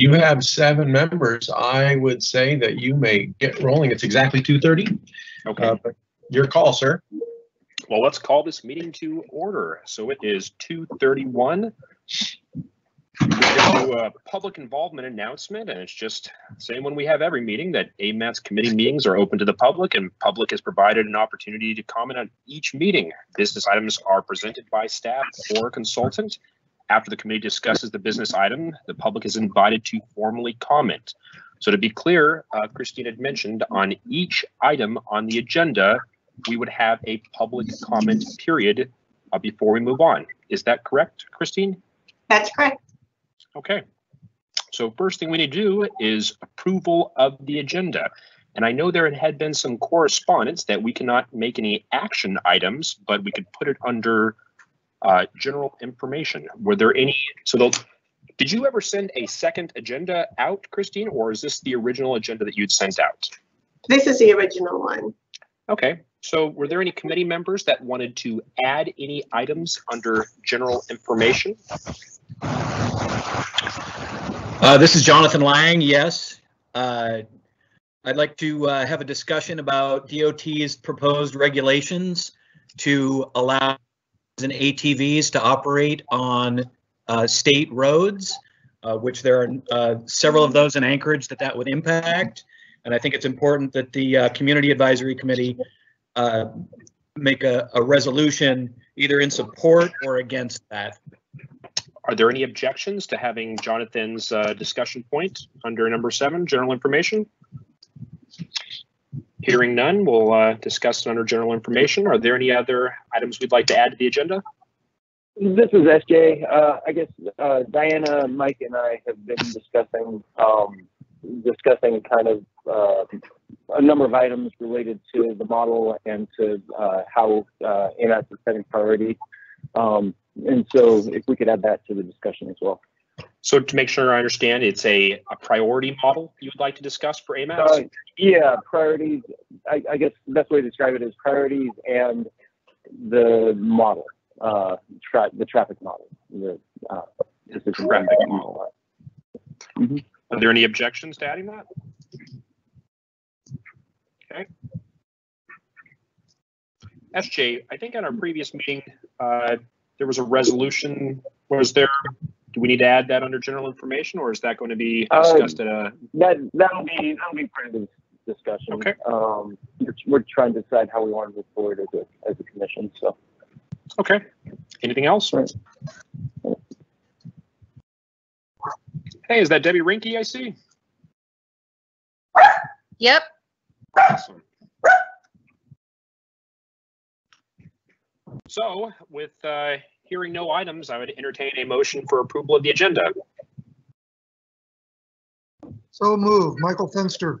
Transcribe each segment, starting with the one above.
you have seven members. I would say that you may get rolling. It's exactly two thirty. Okay, Uh, Your call, sir. well, let's call this meeting to order. So it is two thirty-one. We're gonna a public involvement announcement, and it's just same when we have every meeting that AMATS committee meetings are open to the public and public is provided an opportunity to comment on each meeting. Business items are presented by staff or consultant. After the committee discusses the business item, the public is invited to formally comment. So to be clear, uh, Christine had mentioned on each item on the agenda, we would have a public comment period uh, before we move on. Is that correct, Christine? That's correct. Okay. So first thing we need to do is approval of the agenda. And I know there had been some correspondence that we cannot make any action items, but we could put it under uh, general information. Were there any, so they'll, did you ever send a second agenda out, Christine, or is this the original agenda that you'd sent out? This is the original one. Okay, so were there any committee members that wanted to add any items under general information? Uh, this is Jonathan Lang, yes. Uh, I'd like to uh, have a discussion about DOT's proposed regulations to allow and ATVs to operate on uh, state roads, uh, which there are uh, several of those in Anchorage that that would impact. And I think it's important that the uh, Community Advisory Committee uh, make a, a resolution either in support or against that. Are there any objections to having Jonathan's uh, discussion point under number seven, general information? Hearing none, we'll uh, discuss it under general information. Are there any other items we'd like to add to the agenda? This is SJ. Uh, I guess uh, Diana, Mike, and I have been discussing um, discussing kind of uh, a number of items related to the model and to uh, how uh, AMATS is setting priority. Um, and so, if we could add that to the discussion as well. So to make sure I understand, it's a, a priority model you would like to discuss for Uh, AMATS? yeah, priorities. I, I guess the best way to describe it is priorities and the model, uh, tra- the traffic model, the uh, decision Traffic model. Are there any objections to adding that? Okay. SJ, I think on our previous meeting, uh, there was a resolution, was there, do we need to add that under general information or is that going to be Um, discussed at a, That that'll be that'll be part of the discussion. Okay. Um, we're, we're trying to decide how we want to move forward as a as a commission. So okay. Anything else? Right. Hey, is that Debbie Rinky I see? Yep. Awesome. So with uh, hearing no items, I would entertain a motion for approval of the agenda. So move, Michael Fenster.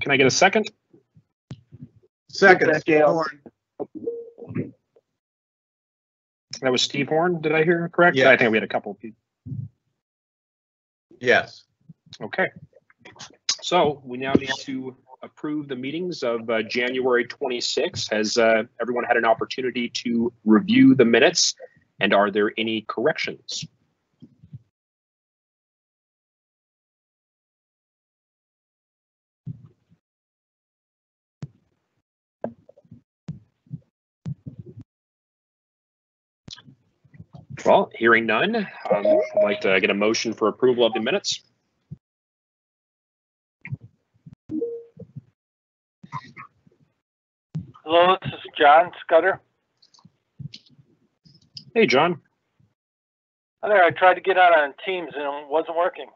Can I get a second? Second. SJ, Horn. That was Steve Horn, did I hear correct? Yeah. I think we had a couple of people. Yes. Okay. So we now need to approve the meetings of uh, January 26. Has uh, everyone had an opportunity to review the minutes? And are there any corrections? Well, hearing none, um, I'd like to get a motion for approval of the minutes. Hello, this is John Scudder. Hey, John. Hi there, I tried to get out on Teams and it wasn't working.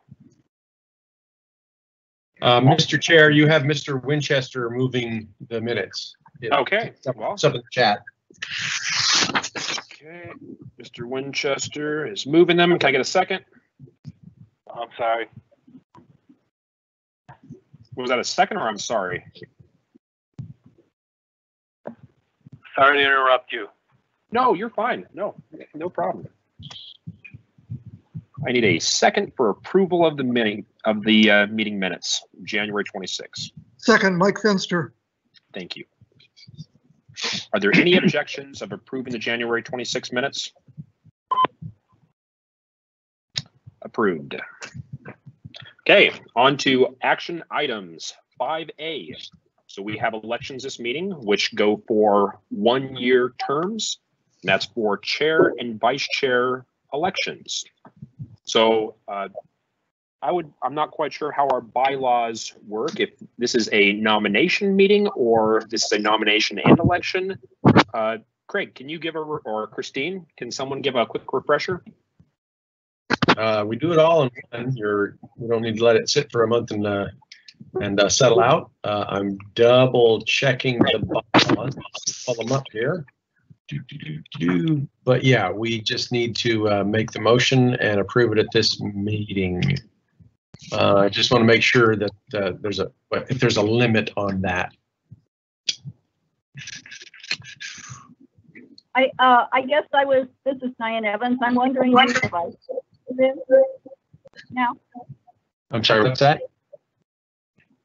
Uh, Mr. Chair, you have Mr. Winchester moving the minutes. Yeah. Okay, well, It's up in the chat. okay, Mr. Winchester is moving them. Can I get a second? I'm sorry. Was that a second or I'm sorry? Sorry to interrupt you. No, you're fine. No, no problem. I need a second for approval of the meeting, of the uh, meeting minutes, January 26. Second, Mike Fenster. Thank you. Are there any objections of approving the January 26 minutes? Approved. Okay, on to action items. Five A. So we have elections this meeting, which go for one-year terms. And that's for chair and vice chair elections. So uh, I would, I'm not quite sure how our bylaws work, if this is a nomination meeting or this is a nomination and election. Uh, Craig, can you give a, or Christine, can someone give a quick refresher? Uh, we do it all in one. You're, we don't need to let it sit for a month and, uh, and uh, settle out. Uh, I'm double checking the bylaws. Pull them up here. Do, do, do. But yeah, we just need to, uh, make the motion and approve it at this meeting. Uh, I just want to make sure that, uh, there's a, if there's a limit on that. I, uh, I guess I was, this is Diana Evans. I'm wondering who the vice chair is now. I'm sorry, what's that?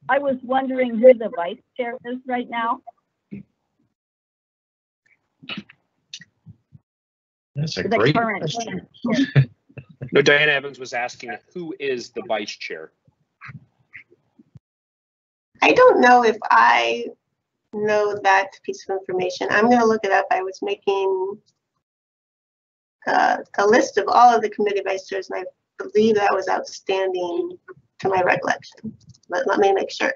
I was wondering who the vice chair is right now. That's a The great current question. chair. No, Diana Evans was asking who is the vice chair? I don't know if I know that piece of information. I'm gonna look it up. I was making uh, a list of all of the committee vice chairs, and I believe that was outstanding to my recollection. But let me make sure.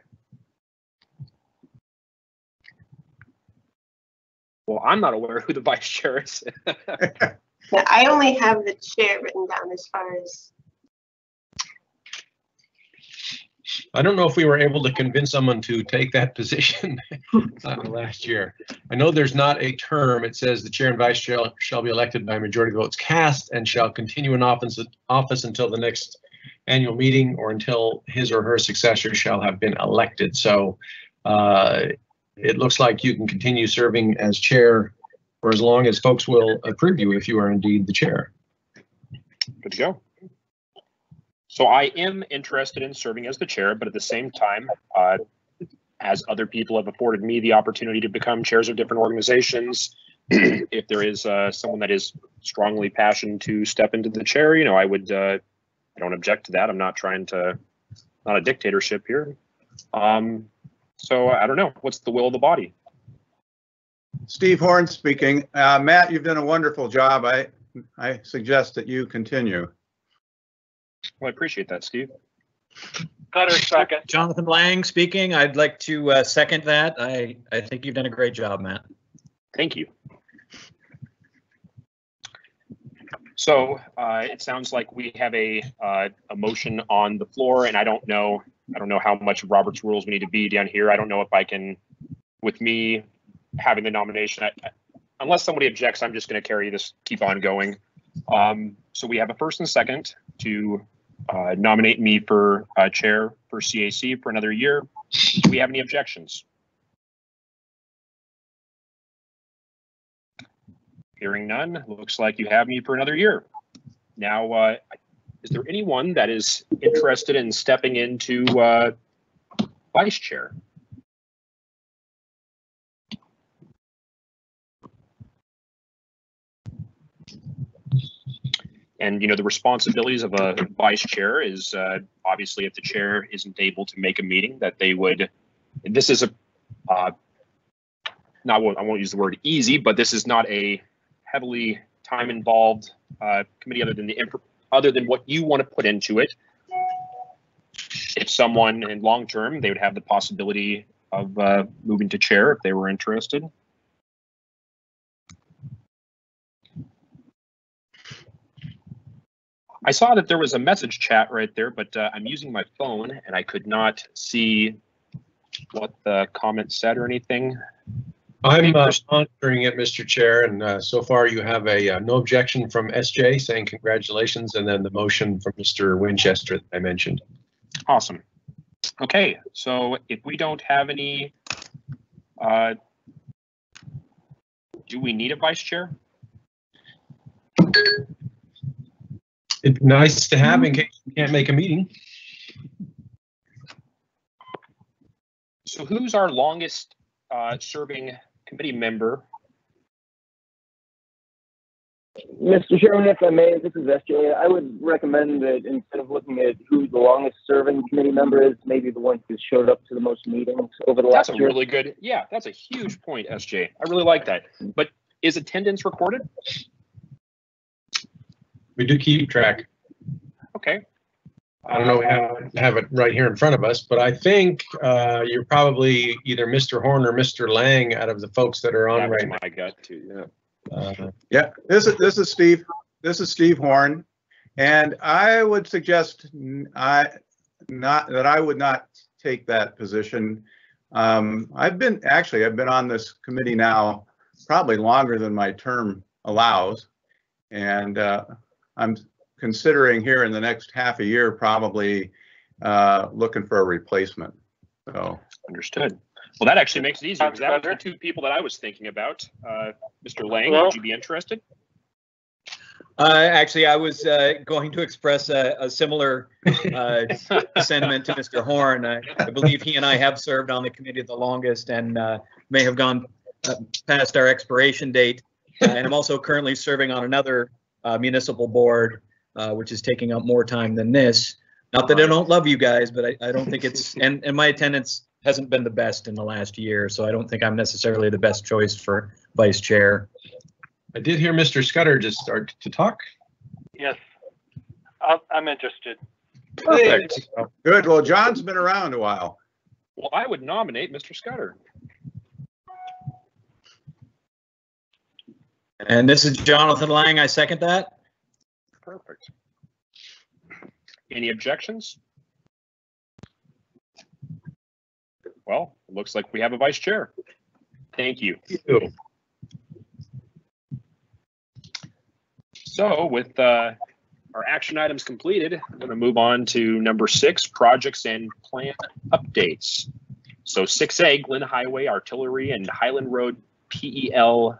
Well, I'm not aware who the vice chair is. Yeah, I only have the chair written down as far as, I don't know if we were able to convince someone to take that position uh, last year. I know there's not a term. It says the chair and vice chair shall be elected by majority votes cast and shall continue in office, office until the next annual meeting or until his or her successor shall have been elected. So uh, it looks like you can continue serving as chair for as long as folks will approve you if you are indeed the chair. Good to go. So I am interested in serving as the chair, but at the same time, uh, as other people have afforded me the opportunity to become chairs of different organizations, if there is uh, someone that is strongly passionate to step into the chair, you know, I would, uh, I don't object to that. I'm not trying to, not a dictatorship here. Um, so I don't know. What's the will of the body? Steve Horn speaking. Uh, Matt, you've done a wonderful job. I, I suggest that you continue. Well, I appreciate that, Steve. Cutter second. Jonathan Lang speaking. I'd like to uh, second that. I, I think you've done a great job, Matt. Thank you. So uh, it sounds like we have a, uh, a motion on the floor and I don't know, I don't know how much Robert's rules we need to be down here. I don't know if I can, with me having the nomination, I- unless somebody objects, I'm just going to carry this, keep on going. Um, So we have a first and second to uh, nominate me for uh, chair for CAC for another year. Do we have any objections? Hearing none, looks like you have me for another year. Now, uh, is there anyone that is interested in stepping into uh, vice chair? And, you know, the responsibilities of a vice chair is uh, obviously if the chair isn't able to make a meeting, that they would, this is a, uh, not, I won't use the word easy, but this is not a heavily time involved uh, committee other than the other than what you want to put into it. If someone in long term, they would have the possibility of uh, moving to chair if they were interested. I saw that there was a message chat right there, but uh, I'm using my phone and I could not see what the comment said or anything. I'm uh, monitoring it, Mr. Chair, and uh, so far you have a uh, no objection from SJ saying congratulations, and then the motion from Mr. Winchester that I mentioned. Awesome. Okay, so if we don't have any, uh, do we need a vice chair? It's nice to have in case you can't make a meeting. So who's our longest uh, serving committee member? Mr. Chairman, if I may, this is SJ. I would recommend that instead of looking at who the longest serving committee member is, maybe the one who showed up to the most meetings over the That's last a really good, yeah, that's a huge point, SJ. I really like that. But is attendance recorded? We do keep track. Okay, I don't know, we have, have it right here in front of us, but I think, uh, you're probably either Mr. Horn or Mr. Lang out of the folks that are on that was right my gut too, yeah. Uh, Yeah, this is, this is Steve, this is Steve Horn. And I would suggest I not, that I would not take that position. Um, I've been, actually, I've been on this committee now probably longer than my term allows. And, uh, I'm considering here in the next half a year, probably, uh, looking for a replacement. So, Understood. Well, that actually makes it easier because that was the two people that I was thinking about. Uh, Mr. Lang, Well- would you be interested? Uh, actually, I was uh, going to express a, a similar uh, sentiment to Mr. Horn. I, I believe he and I have served on the committee the longest and uh, may have gone uh, past our expiration date. Uh, and I'm also currently serving on another uh, municipal board, uh, which is taking up more time than this. Not that I don't love you guys, but I, I don't think it's, and, and my attendance hasn't been the best in the last year, so I don't think I'm necessarily the best choice for vice chair. I did hear Mr. Scudder just start to talk. Yes. I'm, I'm interested. Perfect. good. Well, John's been around a while. Well, I would nominate Mr. Scudder. And this is Jonathan Lang. I second that. Perfect. Any objections? Well, it looks like we have a vice chair. Thank you. So with uh, our action items completed, I'm going to move on to number six, projects and plan updates. So six A, Glenn Highway Artillery and Hiland Road PEL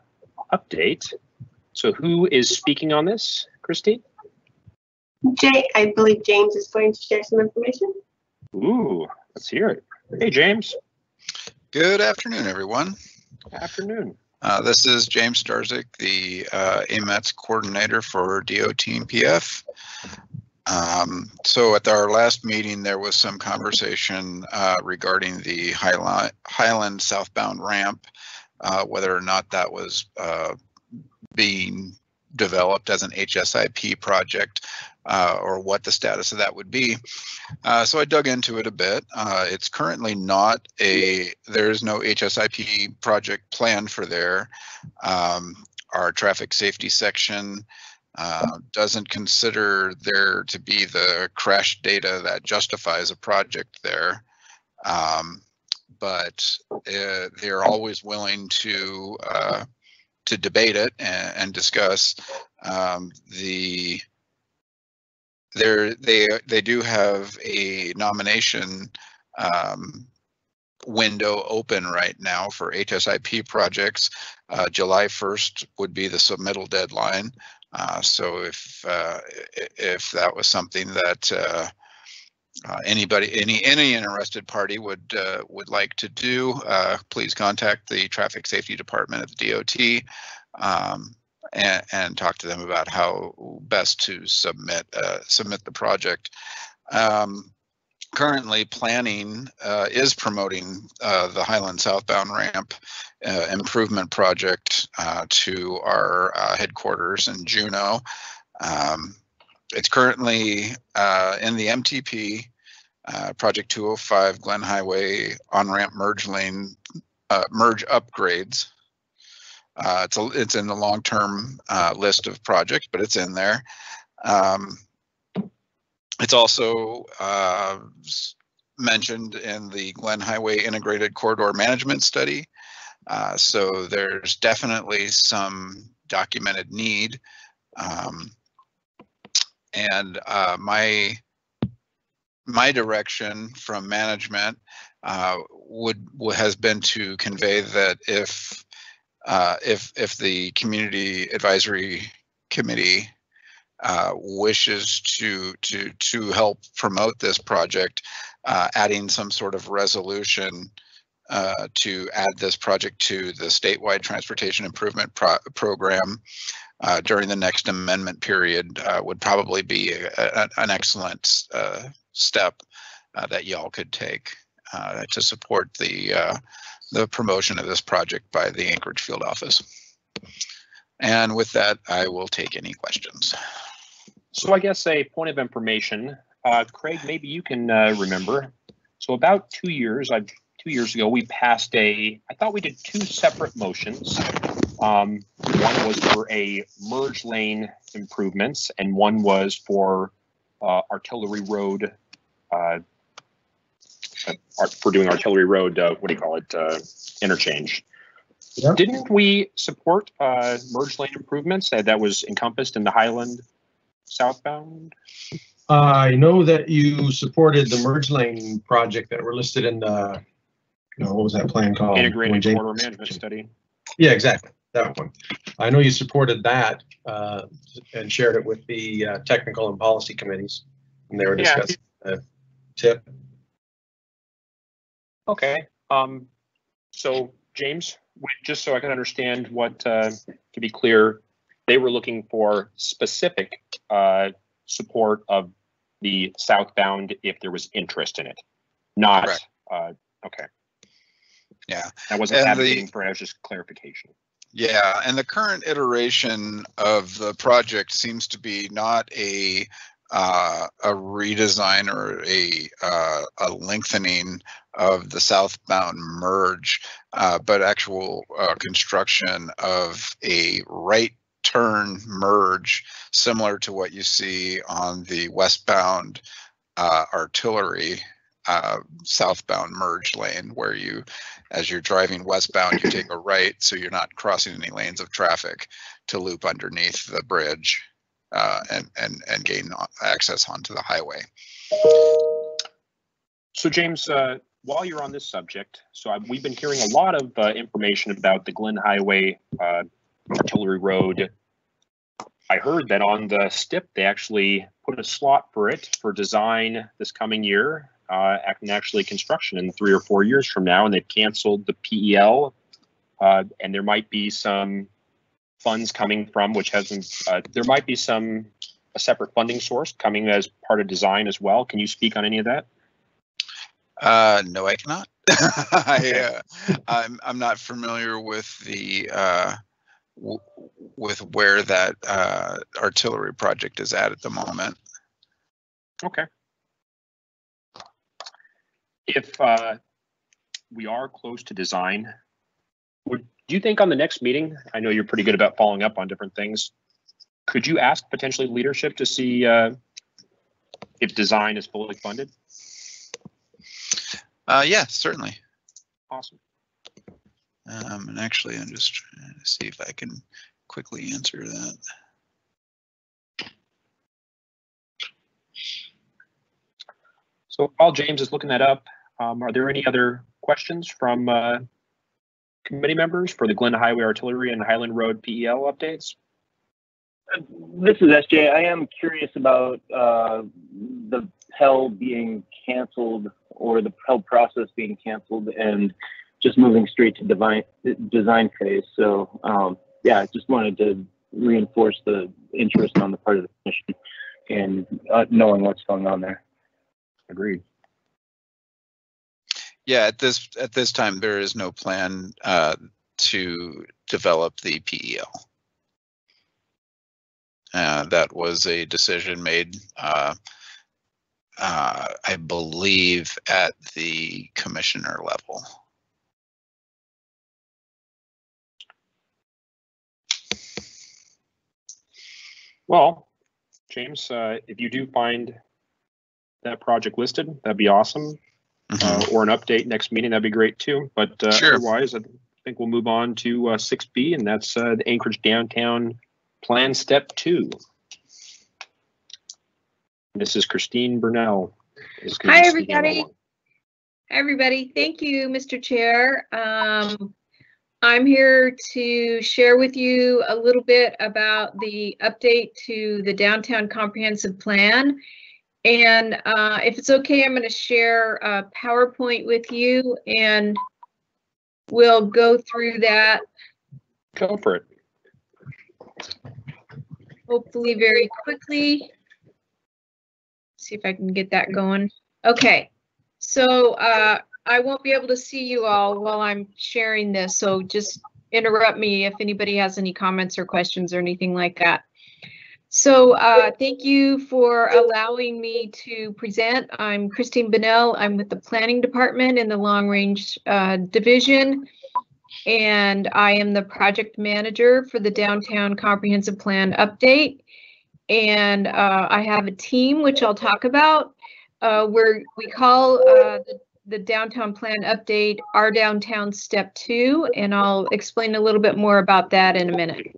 update. So who is speaking on this, Christine? Jay, I believe James is going to share some information. Ooh, let's hear it. Hey, James. Good afternoon, everyone. Afternoon. Uh, This is James Starzyk, the uh, AMATS coordinator for DOT and PF. Um, So at our last meeting, there was some conversation uh, regarding the Highline- Hiland southbound ramp, uh, whether or not that was uh, being developed as an HSIP project uh, or what the status of that would be. Uh, so I dug into it a bit. Uh, it's currently not a, there is no HSIP project planned for there. Um, our traffic safety section uh, doesn't consider there to be the crash data that justifies a project there. Um, but uh, they're always willing to uh, to debate it and, and discuss um, the there they they do have a nomination um, window open right now for HSIP projects. Uh, July 1st would be the submittal deadline. Uh, so if uh, if that was something that uh, uh, anybody any any interested party would uh, would like to do, please contact the traffic safety department at the DOT. Um, and, and talk to them about how best to submit uh, submit the project. Um, currently, planning uh, is promoting uh, the Hiland southbound ramp uh, improvement project uh, to our uh, headquarters in Juneau. Um, it's currently in the MTP. Uh, Project 205 Glenn Highway on ramp merge lane uh, merge upgrades. Uh, it's a, it's in the long-term uh, list of projects, but it's in there. Um, it's also uh, mentioned in the Glenn Highway Integrated Corridor Management Study. Uh, so there's definitely some documented need. Um, and uh, my my direction from management uh, would, would has been to convey that if uh, if if the community advisory committee uh, wishes to to to help promote this project, uh, adding some sort of resolution uh, to add this project to the statewide transportation improvement pro- program uh, during the next amendment period uh, would probably be a, a- an excellent uh, step uh, that y'all could take to support the the promotion of this project by the Anchorage Field Office. And with that, I will take any questions. So I guess a point of information, uh, Craig, maybe you can, uh, remember. So about two years, I, two years ago, we passed a, I thought we did two separate motions. Um, one was for a merge lane improvements and one was for, uh, Artillery Road, for doing Artillery Road, uh, what do you call it, uh, interchange. Yeah. Didn't we support, uh, merge lane improvements that, that was encompassed in the Hiland southbound? I know that you supported the merge lane project that were listed in the, you know, what was that plan called? Integrated James- corridor management study. Yeah, exactly, that one. I know you supported that uh, and shared it with the uh, technical and policy committees. And they were Yeah. discussing the tip. Okay, um, so James, just so I can understand what, uh, to be clear, they were looking for specific, uh, support of the southbound if there was interest in it. Not, Correct. uh, okay. Yeah. I wasn't And the- advocating for it, I was just clarification. Yeah, and the current iteration of the project seems to be not a uh, a redesign or a uh, a lengthening of the southbound merge, uh, but actual uh, construction of a right turn merge similar to what you see on the westbound uh, artillery uh, southbound merge lane where you as you're driving westbound, you take a right, so you're not crossing any lanes of traffic to loop underneath the bridge uh, and, and, and gain access onto the highway. So James, uh, while you're on this subject, so I, we've been hearing a lot of uh, information about the Glenn Highway, uh, Artillery Road. I heard that on the STIP, they actually put a slot for it for design this coming year, uh, and actually construction in three or four years from now, and they've canceled the PEL. Uh, and there might be some funds coming from, which hasn't, uh, there might be some, a separate funding source coming as part of design as well. Can you speak on any of that? Uh, no, I cannot. I, uh, I'm, I'm not familiar with the, uh, with where that uh, artillery project is at at the moment. Okay. If uh, we are close to design, would, do you think on the next meeting, I know you're pretty good about following up on different things. Could you ask potentially leadership to see uh, if design is fully funded? Uh, yeah, certainly. Awesome. Um, and actually, I'm just trying to see if I can quickly answer that. So while James is looking that up, um, are there any other questions from uh, committee members for the Glenn Highway Artillery and Hiland Road PEL updates? This is SJ. I am curious about uh, the PEL being canceled or the PEL process being canceled and just moving straight to divine, design phase. So um, yeah, I just wanted to reinforce the interest on the part of the commission and uh, knowing what's going on there. Agreed. Yeah, at this at this time, there is no plan uh, to develop the PEL. Uh, that was a decision made, uh, uh, I believe, at the commissioner level. Well, James, uh, if you do find that project listed, that'd be awesome. Uh, or an update next meeting, that'd be great too. But uh, Sure. otherwise, I think we'll move on to uh, 6B, and that's uh, the Anchorage Downtown Plan Step Two. This is Christine Bunnell. is Hi, be speaking on that everybody. Hi, everybody. Thank you, Mr. Chair. Um, I'm here to share with you a little bit about the update to the downtown comprehensive plan. And uh, if it's okay, I'm going to share a PowerPoint with you and we'll go through that. Go for it. hopefully very quickly. See if I can get that going. Okay, so uh, I won't be able to see you all while I'm sharing this, so just interrupt me if anybody has any comments or questions or anything like that. So uh, thank you for allowing me to present. I'm Christine Bunnell. I'm with the Planning Department in the Long Range uh, Division. And I am the project manager for the Downtown Comprehensive Plan Update. And uh, I have a team, which I'll talk about, uh, where we call uh, the, the Downtown Plan Update our Downtown Step Two, and I'll explain a little bit more about that in a minute.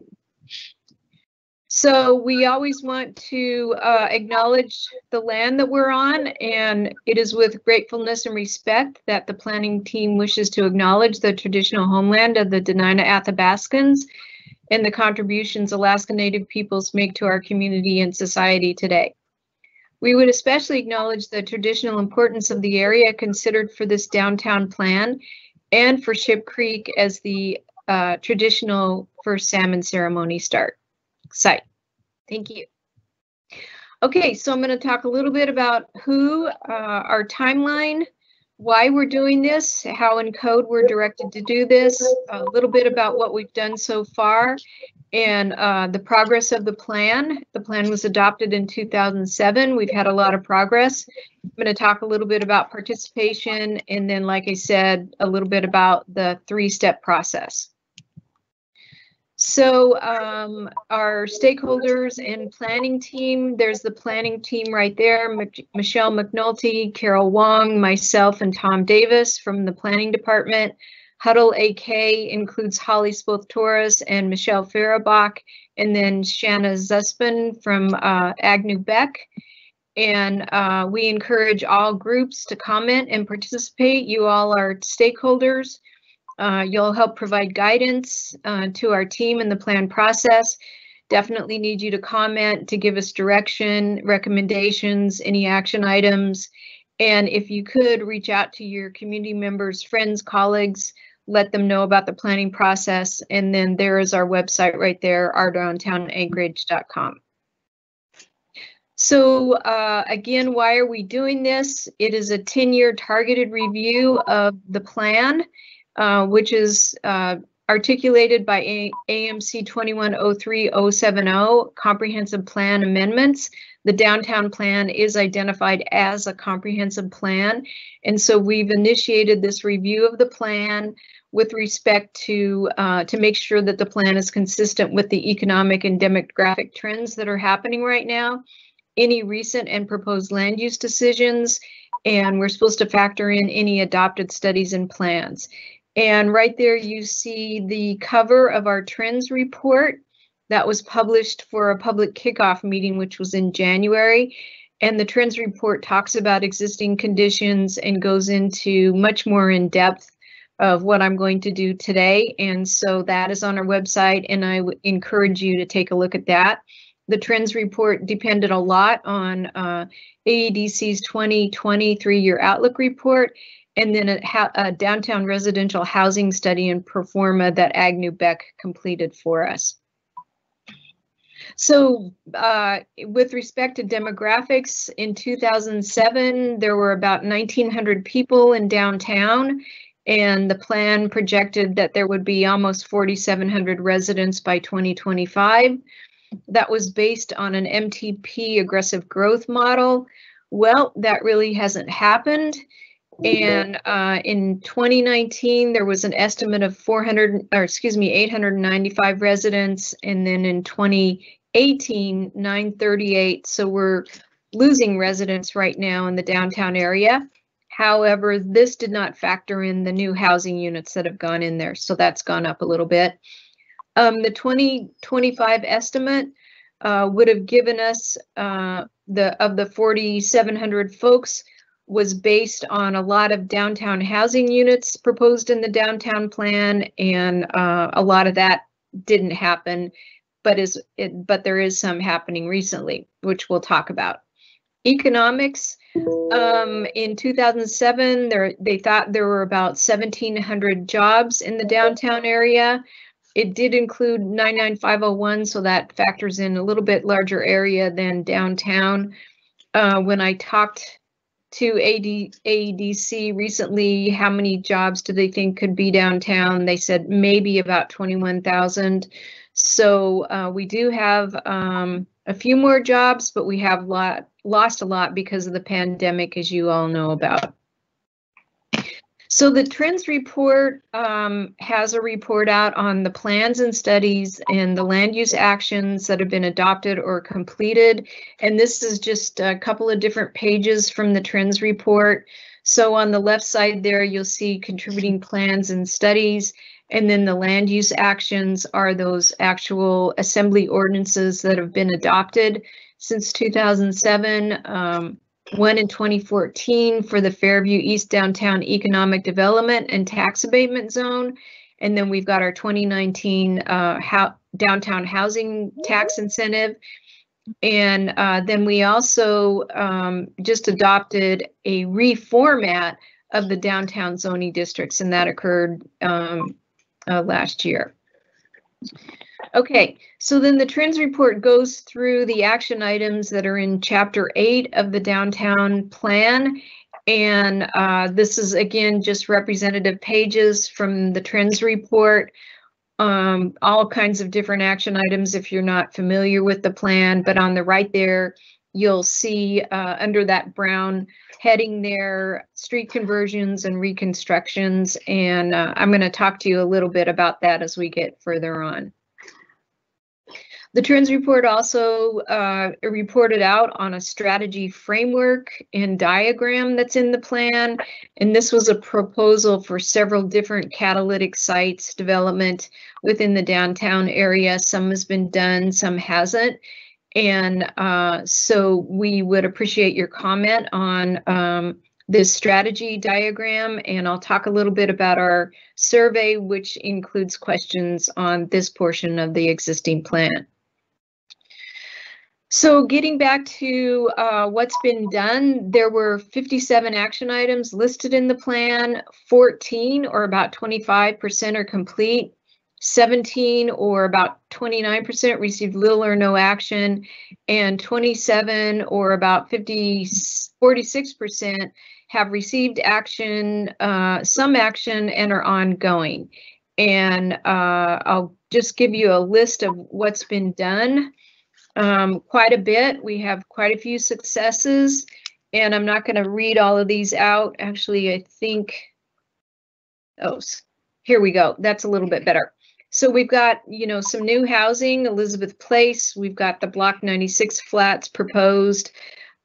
So we always want to uh, acknowledge the land that we're on, and it is with gratefulness and respect that the planning team wishes to acknowledge the traditional homeland of the Dena'ina Athabascans and the contributions Alaska Native peoples make to our community and society today. We would especially acknowledge the traditional importance of the area considered for this downtown plan and for Ship Creek as the uh, traditional first salmon ceremony start site. Thank you. Okay, so I'm going to talk a little bit about who, uh, our timeline, why we're doing this, how in code we're directed to do this, a little bit about what we've done so far, and uh, the progress of the plan. The plan was adopted in 2007. We've had a lot of progress. I'm going to talk a little bit about participation, and then, like I said, a little bit about the three-step process. So um, our stakeholders and planning team, there's the planning team right there, Mich Michelle McNulty, Carol Wong, myself, and Tom Davis from the planning department. Huddle AK includes Holly Spoth Torres and Michelle Farabach, and then Shanna Zuspin from uh, Agnew Beck. And uh, we encourage all groups to comment and participate. You all are stakeholders. Uh, you'll help provide guidance uh, to our team in the plan process. Definitely need you to comment to give us direction, recommendations, any action items. And if you could reach out to your community members, friends, colleagues, let them know about the planning process. And then there is our website right there, ourdowntownanchorage.com. So uh, again, why are we doing this? It is a 10-year targeted review of the plan. Uh, which is uh, articulated by a AMC 2103070 Comprehensive Plan Amendments. The downtown plan is identified as a comprehensive plan. And so we've initiated this review of the plan with respect to uh, to make sure that the plan is consistent with the economic and demographic trends that are happening right now, any recent and proposed land use decisions, and we're supposed to factor in any adopted studies and plans. And right there you see the cover of our trends report that was published for a public kickoff meeting, which was in January. And the trends report talks about existing conditions and goes into much more in depth of what I'm going to do today. And so that is on our website, and I encourage you to take a look at that. The trends report depended a lot on uh, AEDC's 2020 three-year outlook report and then a, a, downtown residential housing study in pro forma that Agnew Beck completed for us. So uh, with respect to demographics, in 2007, there were about 1,900 people in downtown, and the plan projected that there would be almost 4,700 residents by 2025. That was based on an MTP aggressive growth model. Well, that really hasn't happened. And uh, in 2019, there was an estimate of 400, or excuse me, 895 residents. And then in 2018, 938. So we're losing residents right now in the downtown area. However, this did not factor in the new housing units that have gone in there. So that's gone up a little bit. Um, the 2025 estimate uh, would have given us uh, the of the 4,700 folks was based on a lot of downtown housing units proposed in the downtown plan, and uh, a lot of that didn't happen, but is it, but there is some happening recently, which we'll talk about. Economics um, in 2007, there they thought there were about 1,700 jobs in the downtown area. it did include 99501, so that factors in a little bit larger area than downtown. Uh, when I talked to AD, AEDC recently, how many jobs do they think could be downtown? They said maybe about 21,000. So uh, we do have um, a few more jobs, but we have lot, lost a lot because of the pandemic, as you all know about. So the trends report um, has a report out on the plans and studies and the land use actions that have been adopted or completed. And this is just a couple of different pages from the trends report. So on the left side there, you'll see contributing plans and studies. And then the land use actions are those actual assembly ordinances that have been adopted since 2007. Um, one in 2014 for the Fairview East Downtown Economic Development and Tax Abatement Zone. And then we've got our 2019 uh, how, downtown housing tax incentive. And uh, then we also um, just adopted a reformat of the downtown zoning districts, and that occurred um, uh, last year. Okay, so then the trends report goes through the action items that are in chapter eight of the downtown plan. And uh, this is again just representative pages from the trends report. Um, all kinds of different action items if you're not familiar with the plan, but on the right there, you'll see uh, under that brown heading there, street conversions and reconstructions. And uh, I'm going to talk to you a little bit about that as we get further on. The trends report also uh, reported out on a strategy framework and diagram that's in the plan. And this was a proposal for several different catalytic sites development within the downtown area. Some has been done, some hasn't. And uh, so we would appreciate your comment on um, this strategy diagram, and I'll talk a little bit about our survey, which includes questions on this portion of the existing plan. So getting back to uh, what's been done, there were 57 action items listed in the plan, 14 or about 25% are complete, 17 or about 29% received little or no action, and 27 or about 50, 46% have received action, uh, some action, and are ongoing. And uh, I'll just give you a list of what's been done um, quite a bit. We have quite a few successes, and I'm not going to read all of these out. Actually, I think, oh, here we go. That's a little bit better. So we've got, you know, some new housing, Elizabeth Place. We've got the Block 96 flats proposed.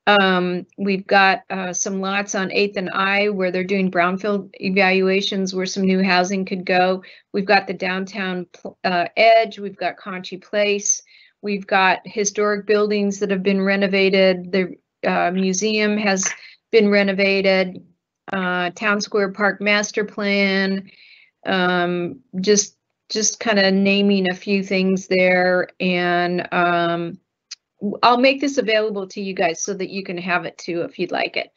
Um, we've got uh, some lots on 8th and I where they're doing brownfield evaluations where some new housing could go. We've got the downtown uh, edge. We've got Conchi Place. We've got historic buildings that have been renovated. The uh, museum has been renovated. Uh, Town Square Park Master Plan. Um, just just kind of naming a few things there, and um, I'll make this available to you guys so that you can have it too if you'd like it.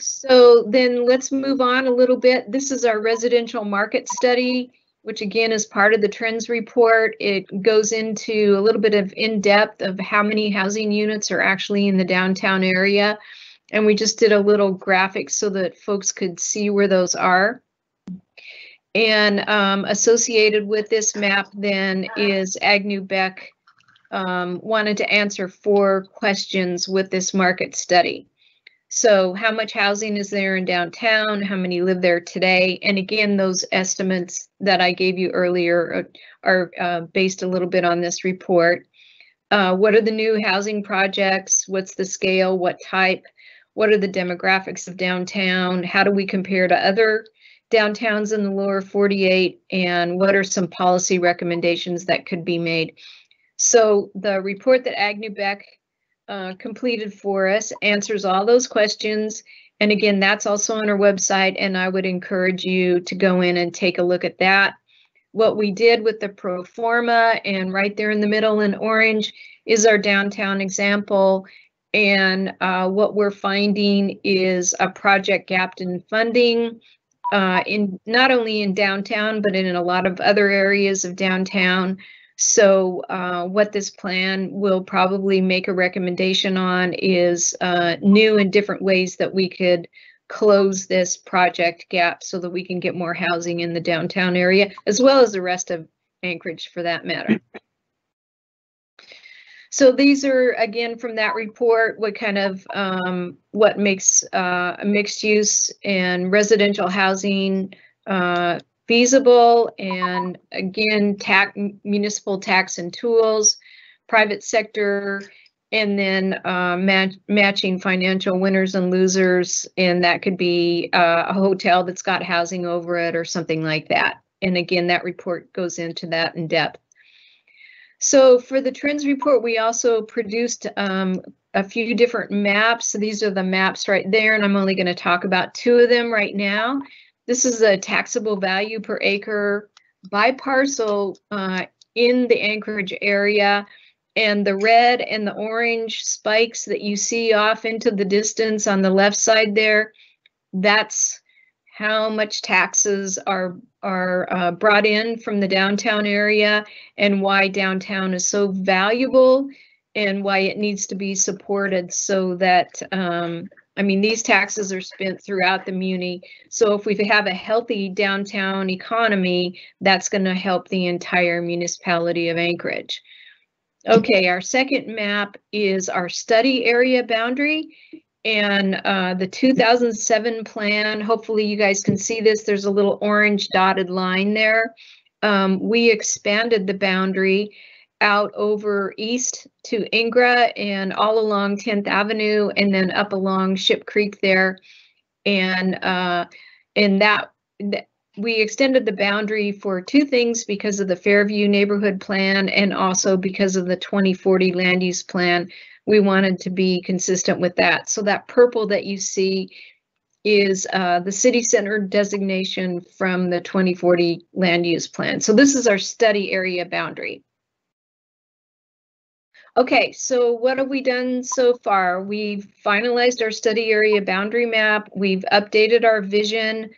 So then let's move on a little bit. This is our residential market study which again is part of the trends report. It goes into a little bit of in-depth of how many housing units are actually in the downtown area. And we just did a little graphic so that folks could see where those are. And um, associated with this map then is Agnew Beck um, wanted to answer four questions with this market study. So how much housing is there in downtown? How many live there today? And again, those estimates that I gave you earlier are, uh, based a little bit on this report. Uh, what are the new housing projects? What's the scale? What type? What are the demographics of downtown? How do we compare to other downtowns in the lower 48? And what are some policy recommendations that could be made? So the report that Agnew Beck uh, completed for us, answers all those questions. And again, that's also on our website, and I would encourage you to go in and take a look at that. What we did with the pro forma and right there in the middle in orange is our downtown example. And uh, what we're finding is a project gap in funding uh, in not only in downtown, but in a lot of other areas of downtown. So uh, what this plan will probably make a recommendation on is uh, new and different ways that we could close this project gap so that we can get more housing in the downtown area, as well as the rest of Anchorage for that matter. So these are, again, from that report, what kind of, um, what makes, uh, mixed use and residential housing, uh, feasible and again, tax, municipal tax and tools, private sector, and then, uh, match, matching financial winners and losers. And that could be, uh, a hotel that's got housing over it or something like that. And again, that report goes into that in depth. So for the trends report, we also produced um, a few different maps. So these are the maps right there, and I'm only going to talk about two of them right now. This is a taxable value per acre by parcel uh, in the Anchorage area. And the red and the orange spikes that you see off into the distance on the left side there, that's how much taxes are are uh, brought in from the downtown area and why downtown is so valuable and why it needs to be supported so that um, I mean these taxes are spent throughout the muni. So if we have a healthy downtown economy, that's going to help the entire municipality of Anchorage. Okay, our second map is our study area boundary and uh, the 2007 plan, hopefully you guys can see this, there's a little orange dotted line there. Um, we expanded the boundary out over east to Ingra and all along 10th Avenue and then up along Ship Creek there. And uh, and that, that we extended the boundary for two things because of the Fairview neighborhood plan and also because of the 2040 land use plan we wanted to be consistent with that. So that purple that you see is uh, the city center designation from the 2040 land use plan. So this is our study area boundary. Okay, so what have we done so far? We've finalized our study area boundary map. We've updated our vision.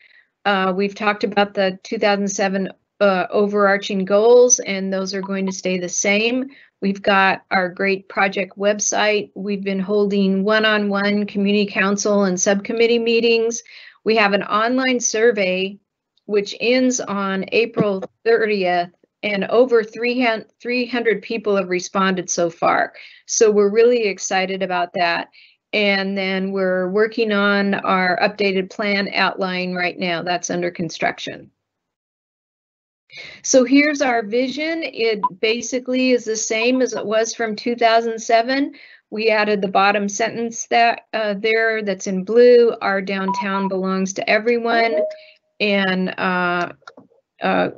Uh, we've talked about the 2007 uh, overarching goals, and those are going to stay the same. We've got our great project website. We've been holding one-on-one community council and subcommittee meetings. We have an online survey which ends on April 30th and over 300 people have responded so far. So we're really excited about that. And then we're working on our updated plan outline right now. That's under construction. So here's our vision. It basically is the same as it was from 2007. We added the bottom sentence that uh, there that's in blue. Our downtown belongs to everyone. And uh, uh,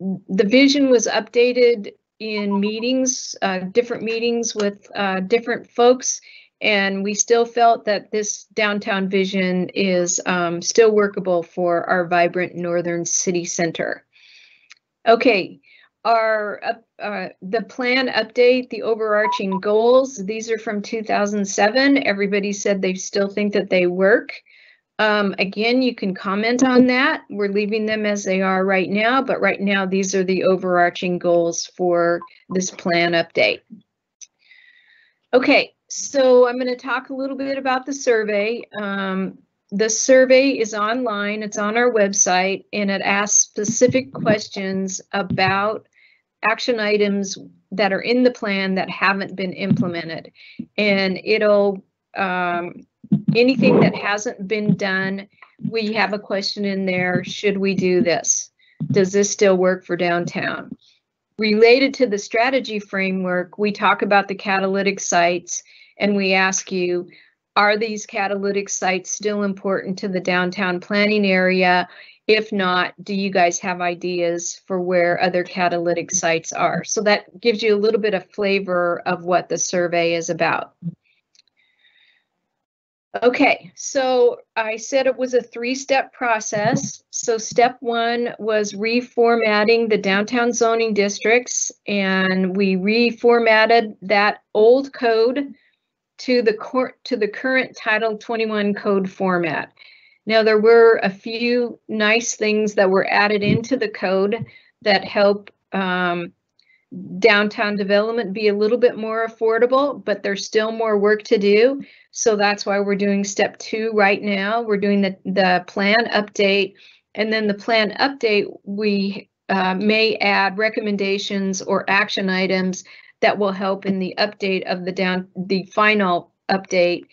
the vision was updated in meetings, uh, different meetings with uh, different folks. And we still felt that this downtown vision is um, still workable for our vibrant northern city center. Okay, our uh, the plan update, the overarching goals. These are from 2007. Everybody said they still think that they work. Um, again, you can comment on that. We're leaving them as they are right now, but right now these are the overarching goals for this plan update. Okay, so I'm going to talk a little bit about the survey. Um, the survey is online, it's on our website, and it asks specific questions about action items that are in the plan that haven't been implemented. And it'll, um, anything that hasn't been done, we have a question in there, should we do this? Does this still work for downtown? Related to the strategy framework, we talk about the catalytic sites and we ask you, are these catalytic sites still important to the downtown planning area? If not, do you guys have ideas for where other catalytic sites are? So that gives you a little bit of flavor of what the survey is about. Okay, so I said it was a three-step process. So step one was reformatting the downtown zoning districts and we reformatted that old code to the court to the current Title 21 code format. Now, there were a few nice things that were added into the code that help um, downtown development be a little bit more affordable, but there's still more work to do. So that's why we're doing step two right now. We're doing the, the plan update. And then the plan update, we uh, may add recommendations or action items that will help in the update of the down, the final update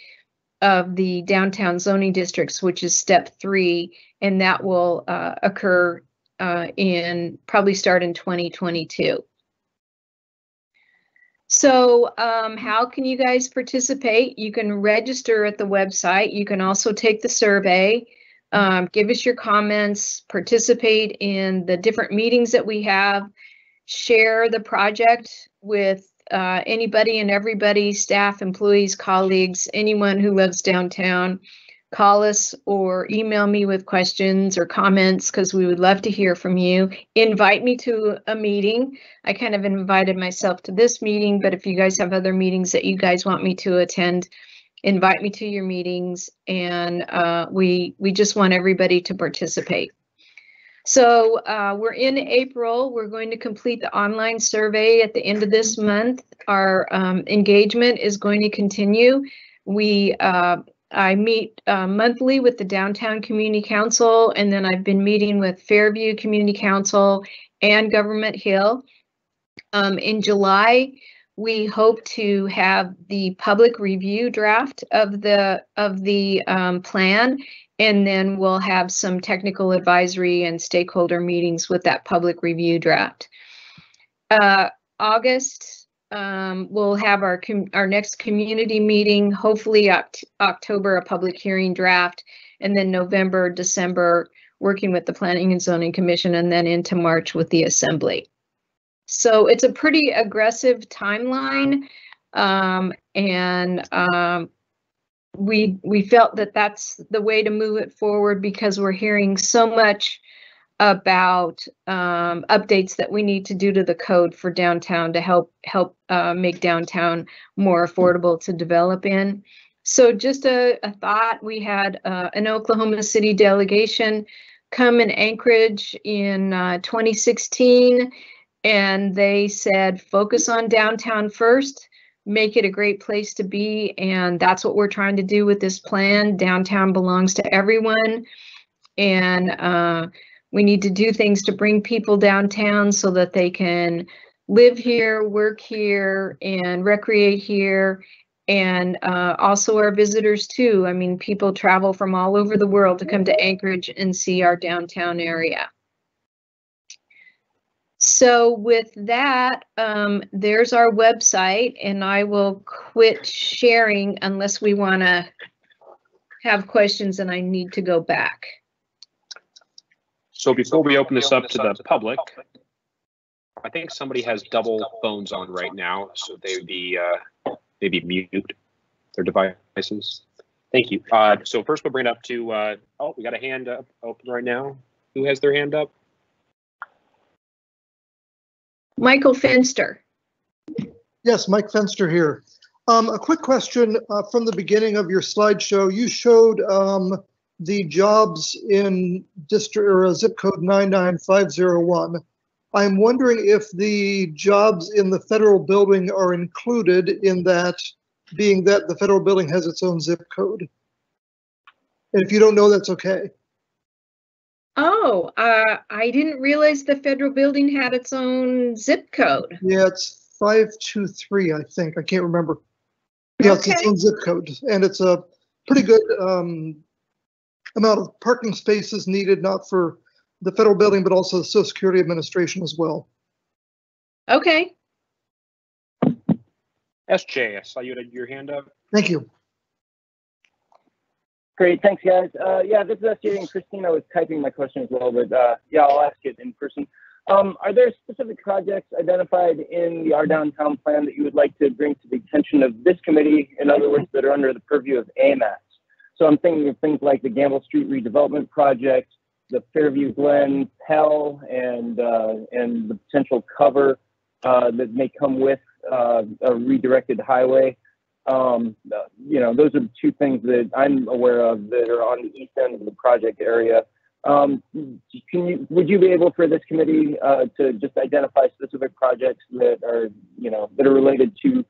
of the downtown zoning districts, which is step three, and that will uh, occur uh, in, probably start in 2022. So um, how can you guys participate? You can register at the website. You can also take the survey, um, give us your comments, participate in the different meetings that we have, share the project with uh, anybody and everybody, staff, employees, colleagues, anyone who lives downtown. Call us or email me with questions or comments because we would love to hear from you. Invite me to a meeting. I kind of invited myself to this meeting, but if you guys have other meetings that you guys want me to attend, invite me to your meetings and uh, we we just want everybody to participate. So uh, we're in April. We're going to complete the online survey at the end of this month. Our um, engagement is going to continue. We uh, I meet uh, monthly with the Downtown Community Council, and then I've been meeting with Fairview Community Council and Government Hill. Um, in July, we hope to have the public review draft of the of the um, plan, and then we'll have some technical advisory and stakeholder meetings with that public review draft. Uh, August, um, we'll have our our next community meeting, hopefully oct October, a public hearing draft, and then November, December, working with the Planning and Zoning Commission, and then into March with the Assembly. So it's a pretty aggressive timeline, um, and um, we we felt that that's the way to move it forward because we're hearing so much about um, updates that we need to do to the code for downtown to help help uh, make downtown more affordable to develop in. So just a, a thought, we had uh, an Oklahoma City delegation come in Anchorage in uh, 2016 and they said focus on downtown first make it a great place to be and that's what we're trying to do with this plan downtown belongs to everyone and uh, we need to do things to bring people downtown so that they can live here work here and recreate here. And uh, also our visitors too. I mean people travel from all over the world to come to anchorage and see our downtown area. So with that, um, there's our website and I will quit sharing unless we want to have questions and I need to go back. So before we open this up to the public, I think somebody has double phones on right now, so they would be, uh, maybe mute their devices. Thank you. Uh, so first we'll bring it up to, uh, oh, we got a hand up open right now. Who has their hand up? Michael Fenster. Yes, Mike Fenster here. Um, a quick question uh, from the beginning of your slideshow. You showed um, the jobs in district or uh, zip code 99501. I'm wondering if the jobs in the federal building are included in that, being that the federal building has its own zip code. And if you don't know, that's okay. Oh, uh, I didn't realize the federal building had its own zip code. Yeah, it's 523, I think. I can't remember. Yeah, it's its own zip code. And it's a pretty good um, amount of parking spaces needed, not for the federal building, but also the Social Security Administration as well. Okay, SJ, I saw you had your hand up. Thank you. Great, thanks, guys. Uh, yeah, this is SJ and Christina was typing my question as well, but uh, yeah, I'll ask it in person. Um, are there specific projects identified in the Our Downtown Plan that you would like to bring to the attention of this committee? In other words, that are under the purview of AMATS? So I'm thinking of things like the Gamble Street redevelopment project, the Fairview Glenn PEL, and uh, and the potential cover uh, that may come with uh, a redirected highway. Um, you know, those are two things that I'm aware of that are on the east end of the project area. Um, can you, would you be able for this committee, uh, to just identify specific projects that are, you know, that are related to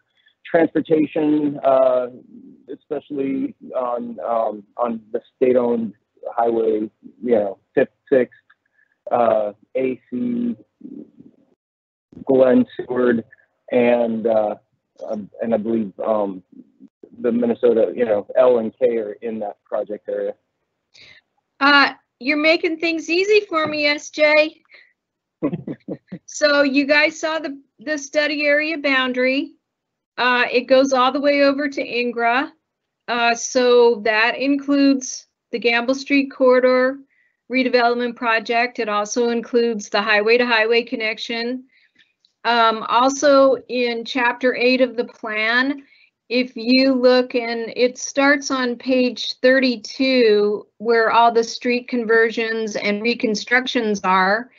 transportation, uh, especially on, um, on the state-owned highway, you know, Fifth, Sixth, uh, AC, Glenn Seward, and, uh, um, and I believe, um, the Minnesota, you know, L and K are in that project area. Uh, you're making things easy for me, SJ. So you guys saw the, the study area boundary. Uh, it goes all the way over to Ingra. Uh, so that includes the Gamble Street corridor redevelopment project. It also includes the highway to highway connection. Um, also in chapter eight of the plan, if you look and it starts on page 32 where all the street conversions and reconstructions are.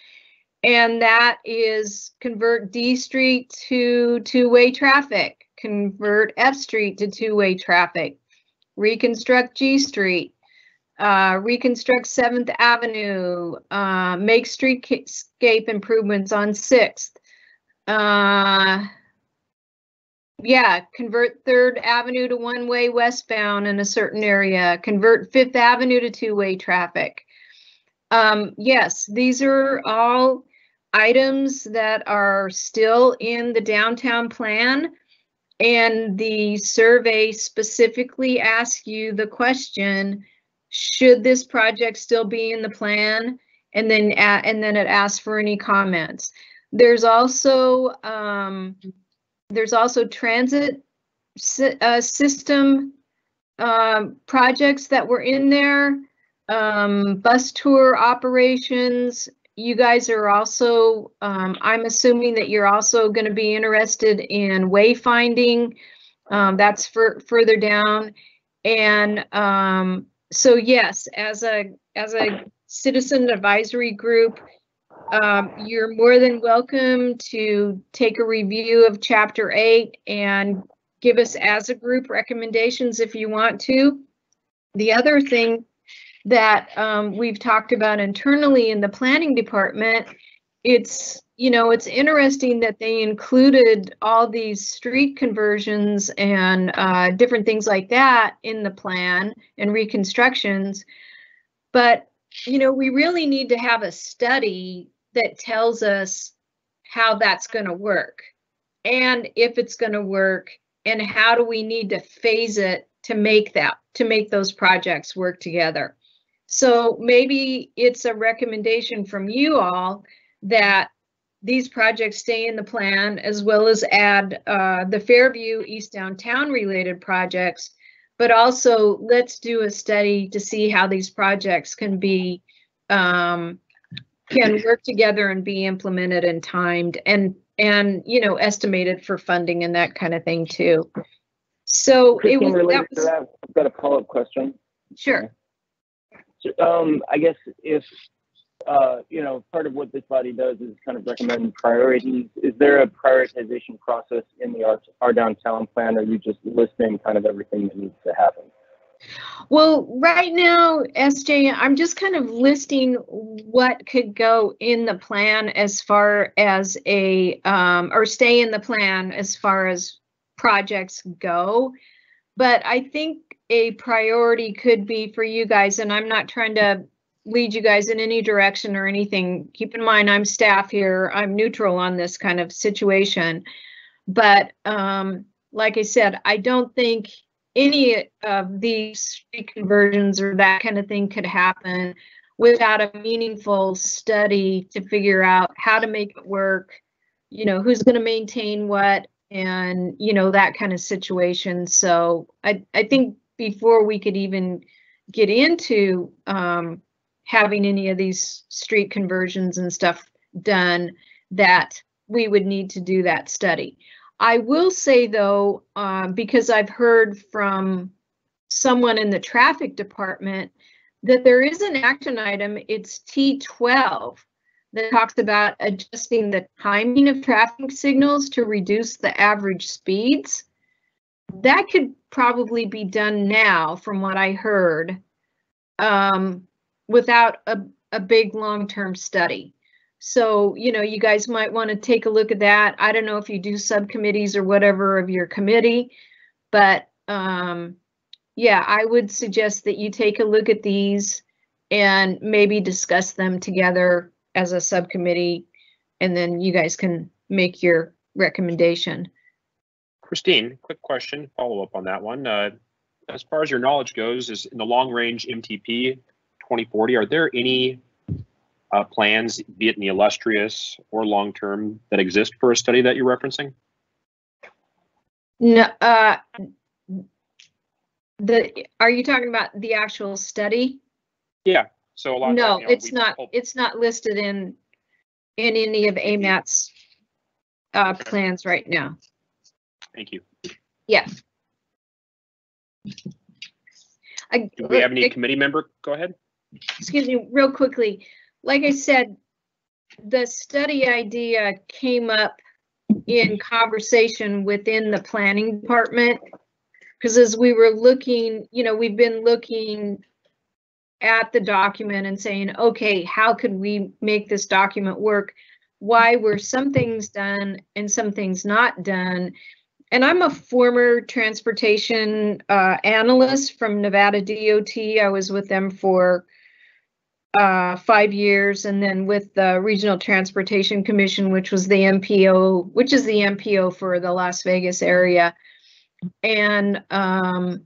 And that is convert D Street to two-way traffic, convert F Street to two-way traffic, reconstruct G Street, uh, reconstruct Seventh Avenue, uh, make streetscape improvements on Sixth. Uh, yeah, convert Third Avenue to one-way westbound in a certain area, convert Fifth Avenue to two-way traffic. Um, yes, these are all items that are still in the downtown plan. And the survey specifically asks you the question, should this project still be in the plan? And then, a- and then it asks for any comments. There's also, um, there's also transit uh, system um, projects that were in there. Um, bus tour operations. You guys are also, um, I'm assuming that you're also going to be interested in wayfinding. Um, that's for further down. And um, so yes, as a as a citizen advisory group, um, you're more than welcome to take a review of chapter eight and give us as a group recommendations if you want to. The other thing that um, we've talked about internally in the planning department, it's, you know, it's interesting that they included all these street conversions and uh, different things like that in the plan and reconstructions. But, you know, we really need to have a study that tells us how that's going to work and if it's going to work and how do we need to phase it to make that to make those projects work together so maybe it's a recommendation from you all that these projects stay in the plan as well as add uh, the fairview east downtown related projects but also let's do a study to see how these projects can be um, can work together and be implemented and timed and and you know estimated for funding and that kind of thing too. So it was that was that, I've got a follow-up question. sure. So, Um, I guess if, uh, you know, part of what this body does is kind of recommend priorities. Is there a prioritization process in the our, downtown plan? Or are you just listing kind of everything that needs to happen? Well, right now, SJ, I'm just kind of listing what could go in the plan as far as a, um, or stay in the plan as far as projects go. But I think a priority could be for you guys, and I'm not trying to lead you guys in any direction or anything. Keep in mind, I'm staff here. I'm neutral on this kind of situation. But, um, like I said, I don't think any of these conversions or that kind of thing could happen without a meaningful study to figure out how to make it work, you know, who's going to maintain what and, you know, that kind of situation. So I, I think before we could even get into um, having any of these street conversions and stuff done, that we would need to do that study. I will say though, um, because I've heard from someone in the traffic department that there is an action item, it's T12 that talks about adjusting the timing of traffic signals to reduce the average speeds. That could probably be done now, from what I heard, um, without a, a big long-term study. So, you know, you guys might want to take a look at that. I don't know if you do subcommittees or whatever of your committee, but um, yeah, I would suggest that you take a look at these and maybe discuss them together as a subcommittee, and then you guys can make your recommendation. Christine, quick question, follow up on that one. Uh, as far as your knowledge goes, is in the long range MTP 2040, are there any uh, plans, be it in the illustrative or long term, that exist for a study that you're referencing? No, uh, the, are you talking about the actual study? Yeah. So a lot. No, you know, it's not, it's not listed in, in any of AMATS uh, plans right now. Thank you. Yeah. I- Do we have any it- committee member? Go ahead. excuse me, real quickly, like I said, the study idea came up in conversation within the planning department. Because as we were looking, you know, we've been looking at the document and saying, okay, how could we make this document work? Why were some things done and some things not done? And I'm a former transportation uh, analyst from Nevada DOT. I was with them for uh, five years and then with the Regional Transportation Commission, which was the MPO, which is the MPO for the Las Vegas area. And um,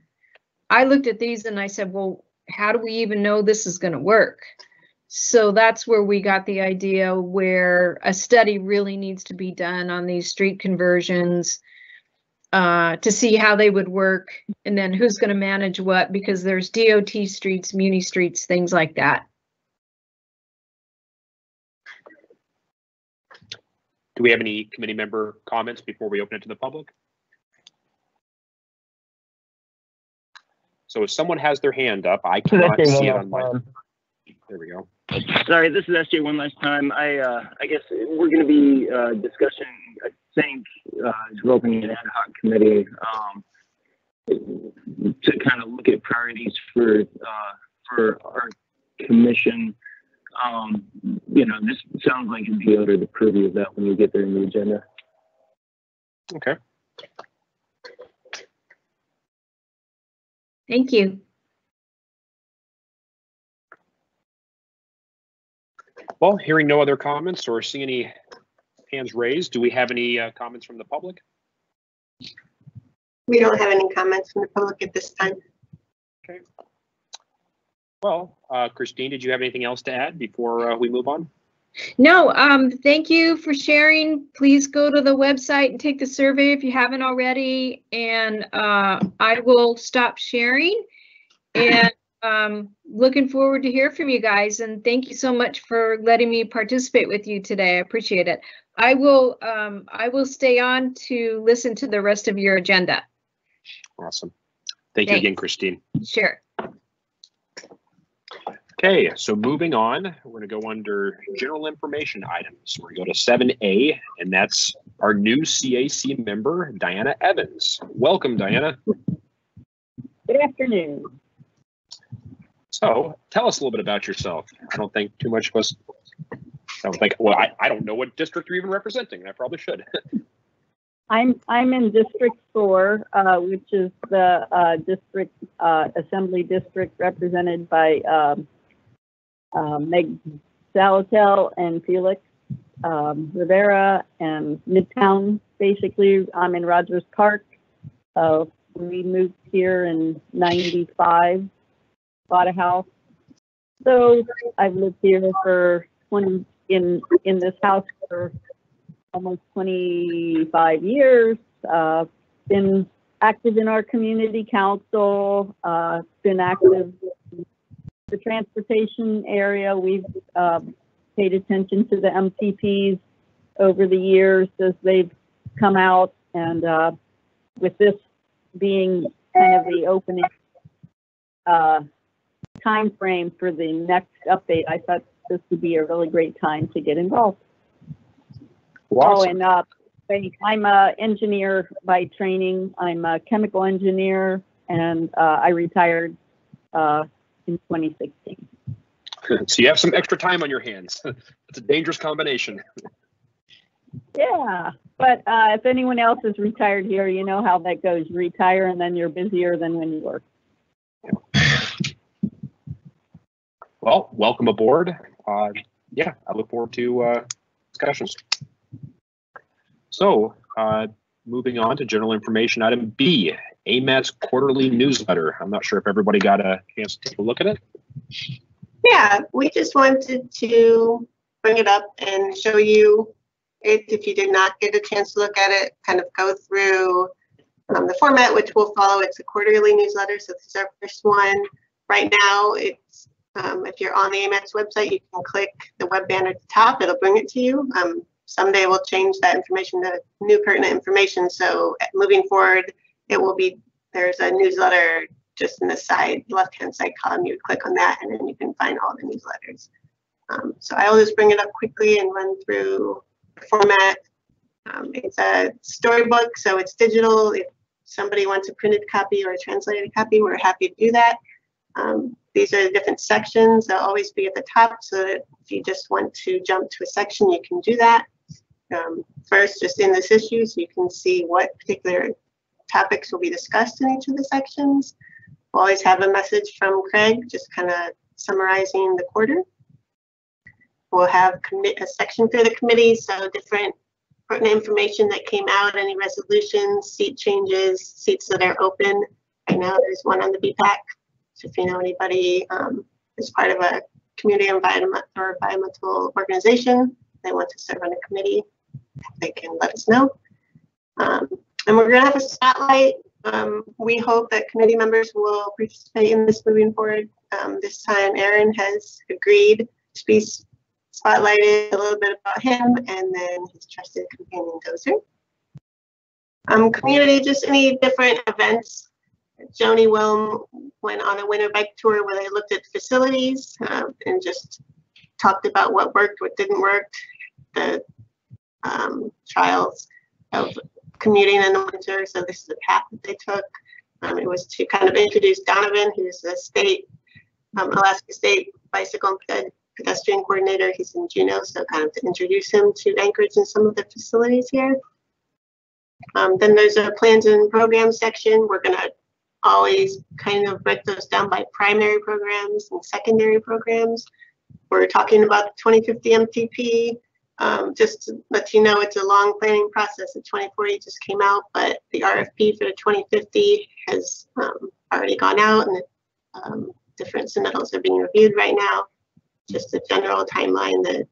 I looked at these and I said, well, how do we even know this is going to work? So that's where we got the idea where a study really needs to be done on these street conversions uh, to see how they would work and then who's going to manage what because there's DOT streets, muni streets, things like that. Do we have any committee member comments before we open it to the public? So if someone has their hand up, I cannot SJ see it on my, last there we go. Sorry, this is SJ one last time. I, uh, I guess we're gonna be, uh, discussing, I think, uh, developing an ad hoc committee, um, to kind of look at priorities for, uh, for our commission. Um, you know, this sounds like it'd be under the purview of that when we get there in the agenda. Okay. Thank you. Well, hearing no other comments or seeing any hands raised, do we have any uh, comments from the public? We don't have any comments from the public at this time. Okay. Well, uh, Christine, did you have anything else to add before uh, we move on? No, um, thank you for sharing. Please go to the website and take the survey if you haven't already. And uh, I will stop sharing. And um, looking forward to hear from you guys. And thank you so much for letting me participate with you today. I appreciate it. I will um, I will stay on to listen to the rest of your agenda. Awesome. Thank you again, Christine. Sure. Okay, so moving on, we're gonna go under general information items. We're gonna go to seven A, and that's our new CAC member, Diana Evans. Welcome, Diana. Good afternoon. So tell us a little bit about yourself. I don't think too much of us, I don't think, well, I, I don't know what district you're even representing, and I probably should. I'm, I'm in District Four, uh, which is the, uh, district, uh, assembly district represented by, um, uh, Meg Zaletel and Felix, um, Rivera and Midtown, basically. I'm in Rogers Park. Uh, we moved here in ninety-five, bought a house. So I've lived here for twenty, in, in this house for almost 25 years. Uh, been active in our community council. Uh, been active in the transportation area. We've uh, paid attention to the MTPs over the years as they've come out, and uh, with this being kind of the opening uh, time frame for the next update, I thought this would be a really great time to get involved. Oh, and uh, I'm a engineer by training. I'm a chemical engineer and uh, I retired uh, in 2016. So you have some extra time on your hands. It's a dangerous combination. Yeah, but uh, if anyone else is retired here, you know how that goes. You retire and then you're busier than when you work. Well, welcome aboard. Uh, yeah, I look forward to uh, discussions. So, uh, moving on to general information item B, AMATS quarterly newsletter. I'm not sure if everybody got a chance to take a look at it. Yeah, we just wanted to bring it up and show you it, if you did not get a chance to look at it, kind of go through um, the format, which we'll follow. It's a quarterly newsletter, so this is our first one. Right now, it's, um, if you're on the AMATS website, you can click the web banner at the top, it'll bring it to you. Um, someday we'll change that information to new pertinent information, so uh, moving forward, it will be, there's a newsletter just in the side, left-hand side column, you click on that, and then you can find all the newsletters. Um, so I'll just bring it up quickly and run through the format. Um, it's a storybook, so it's digital. If somebody wants a printed copy or a translated copy, we're happy to do that. Um, these are the different sections. They'll always be at the top, so that if you just want to jump to a section, you can do that. Um, first, just in this issue, so you can see what particular topics will be discussed in each of the sections. We'll always have a message from Craig, just kind of summarizing the quarter. We'll have a section for the committee, so different pertinent information that came out, any resolutions, seat changes, seats that are open. Right now, there's one on the BPAC. If you know anybody um, is part of a community environment or environmental organization, they want to serve on a committee, they can let us know. Um, and we're gonna have a spotlight. Um, we hope that committee members will participate in this moving forward. Um, this time, Aaron has agreed to be spotlighted a little bit about him and then his trusted companion Dozer. Um, community, just any different events. Joni Wilm went on a winter bike tour where they looked at facilities um, and just talked about what worked, what didn't work, the um, trials of commuting in the winter. So this is the path that they took. Um, it was to kind of introduce Donovan, who's the state, um, Alaska State Bicycle and pedestrian coordinator. He's in Juneau, so kind of to introduce him to Anchorage and some of the facilities here. Um, then there's a plans and programs section. We're gonna always kind of break those down by primary programs and secondary programs. We're talking about the 2050 MTP. Um, just to let you know, it's a long planning process. The 2040 just came out, but the RFP for the 2050 has um, already gone out and um, different submittals are being reviewed right now. Just a general timeline that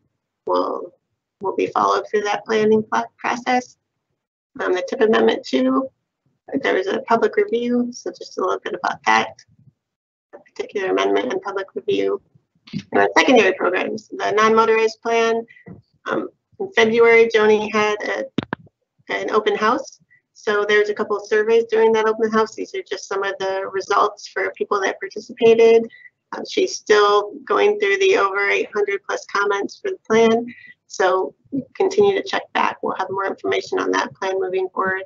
will will be followed through that planning process. Um, the TIP Amendment 2, there was a public review, so just a little bit about that particular amendment and public review. And secondary programs, the non-motorized plan. Um, in February, Joni had a, an open house. So there's a couple of surveys during that open house. These are just some of the results for people that participated. Uh, she's still going through the over 800 plus comments for the plan. So continue to check back. We'll have more information on that plan moving forward.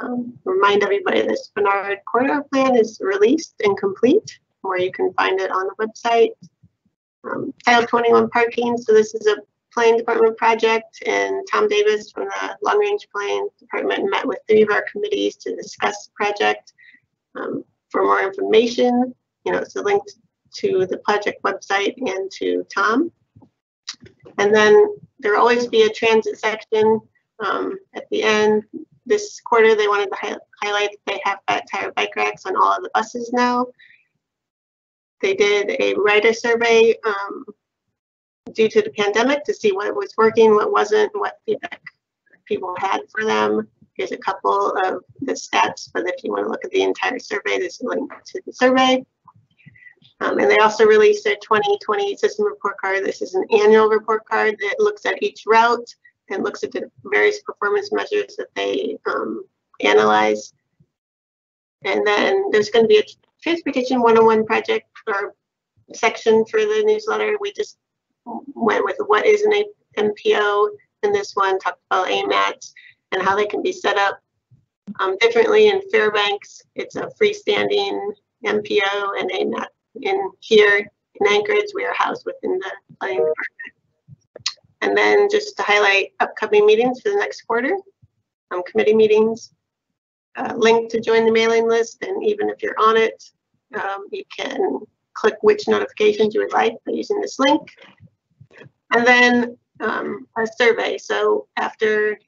Um, remind everybody this Bernard corridor plan is released and complete, where you can find it on the website. Um, Title 21 parking. So this is a planning department project, and Tom Davis from the Long Range Planning Department met with three of our committees to discuss the project. Um, for more information, you know, it's a link to the project website and to Tom. And then there will always be a transit section um, at the end. This quarter, they wanted to hi highlight that they have fat tire bike racks on all of the buses now. They did a rider survey um, due to the pandemic to see what was working, what wasn't, what feedback people had for them. Here's a couple of the stats, but if you want to look at the entire survey, there's a link to the survey. Um, and they also released their 2020 system report card. This is an annual report card that looks at each route and looks at the various performance measures that they um, analyze. And then there's going to be a transportation 101 project or section for the newsletter. We just went with what is an MPO in this one, talked about AMATS. and how they can be set up um, differently in Fairbanks. It's a freestanding MPO and AMATS. In here in Anchorage, we are housed within the planning department. And then just to highlight upcoming meetings for the next quarter, um, committee meetings, uh, link to join the mailing list, and even if you're on it, um, you can click which notifications you would like by using this link. And then um, a survey. So after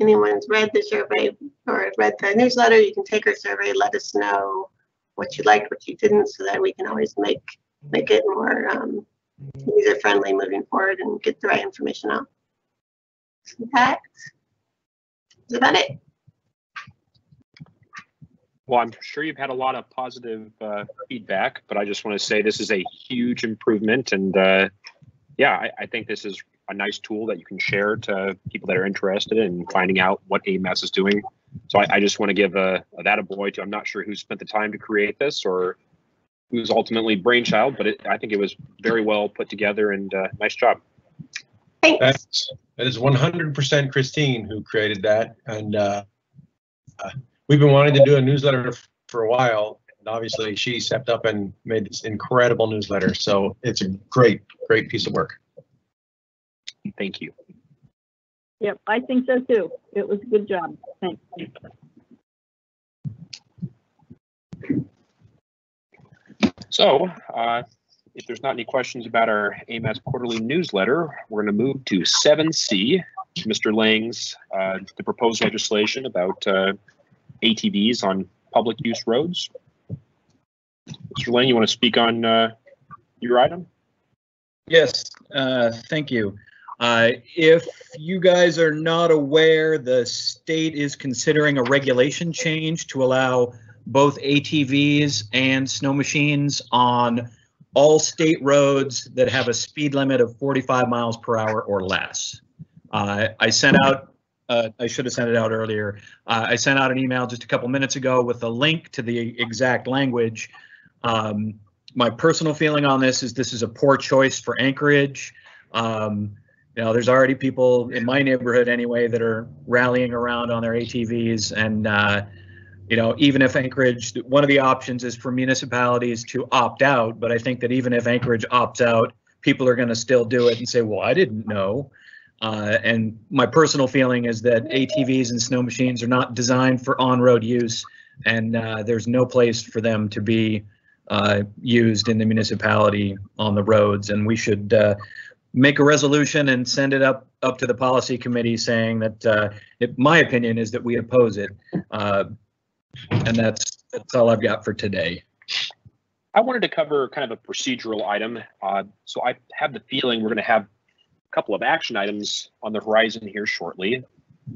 anyone's read the survey or read the newsletter, you can take our survey, let us know what you liked, what you didn't, so that we can always make make it more um, user friendly moving forward and get the right information out. So that is about it. Well, I'm sure you've had a lot of positive uh, feedback, but I just want to say this is a huge improvement. And uh, yeah, I, I think this is a nice tool that you can share to people that are interested in finding out what AMATS is doing. So I, I just want to give a, a that a boy to, I'm not sure who spent the time to create this or who's ultimately brainchild, but it, I think it was very well put together and uh, nice job. Thanks. That's, that is 100% Christine who created that. And uh, uh, we've been wanting to do a newsletter for a while. And obviously, she stepped up and made this incredible newsletter. So it's a great, great piece of work. Thank you. Yep, I think so too. It was a good job. Thanks. So uh, if there's not any questions about our AMATS quarterly newsletter, we're going to move to 7C, Mr. Lang's, uh, the proposed legislation about uh, ATVs on public use roads. Mr. Lang, you want to speak on uh, your item? Yes, uh, thank you. Uh, if you guys are not aware, the state is considering a regulation change to allow both ATVs and snow machines on all state roads that have a speed limit of 45 miles per hour or less. Uh, I sent out, uh, I should have sent it out earlier. Uh, I sent out an email just a couple minutes ago with a link to the exact language. Um, my personal feeling on this is this is a poor choice for Anchorage. Um, you know, there's already people in my neighborhood anyway that are rallying around on their ATVs and uh, you know, even if Anchorage, one of the options is for municipalities to opt out, but I think that even if Anchorage opts out, people are going to still do it and say, well, I didn't know. Uh, and my personal feeling is that ATVs and snow machines are not designed for on-road use, and uh, there's no place for them to be uh, used in the municipality on the roads. And we should uh, make a resolution and send it up up to the policy committee saying that, uh, it, my opinion is that we oppose it. And that's, that's all I've got for today. I wanted to cover kind of a procedural item. Uh, so I have the feeling we're going to have a couple of action items on the horizon here shortly.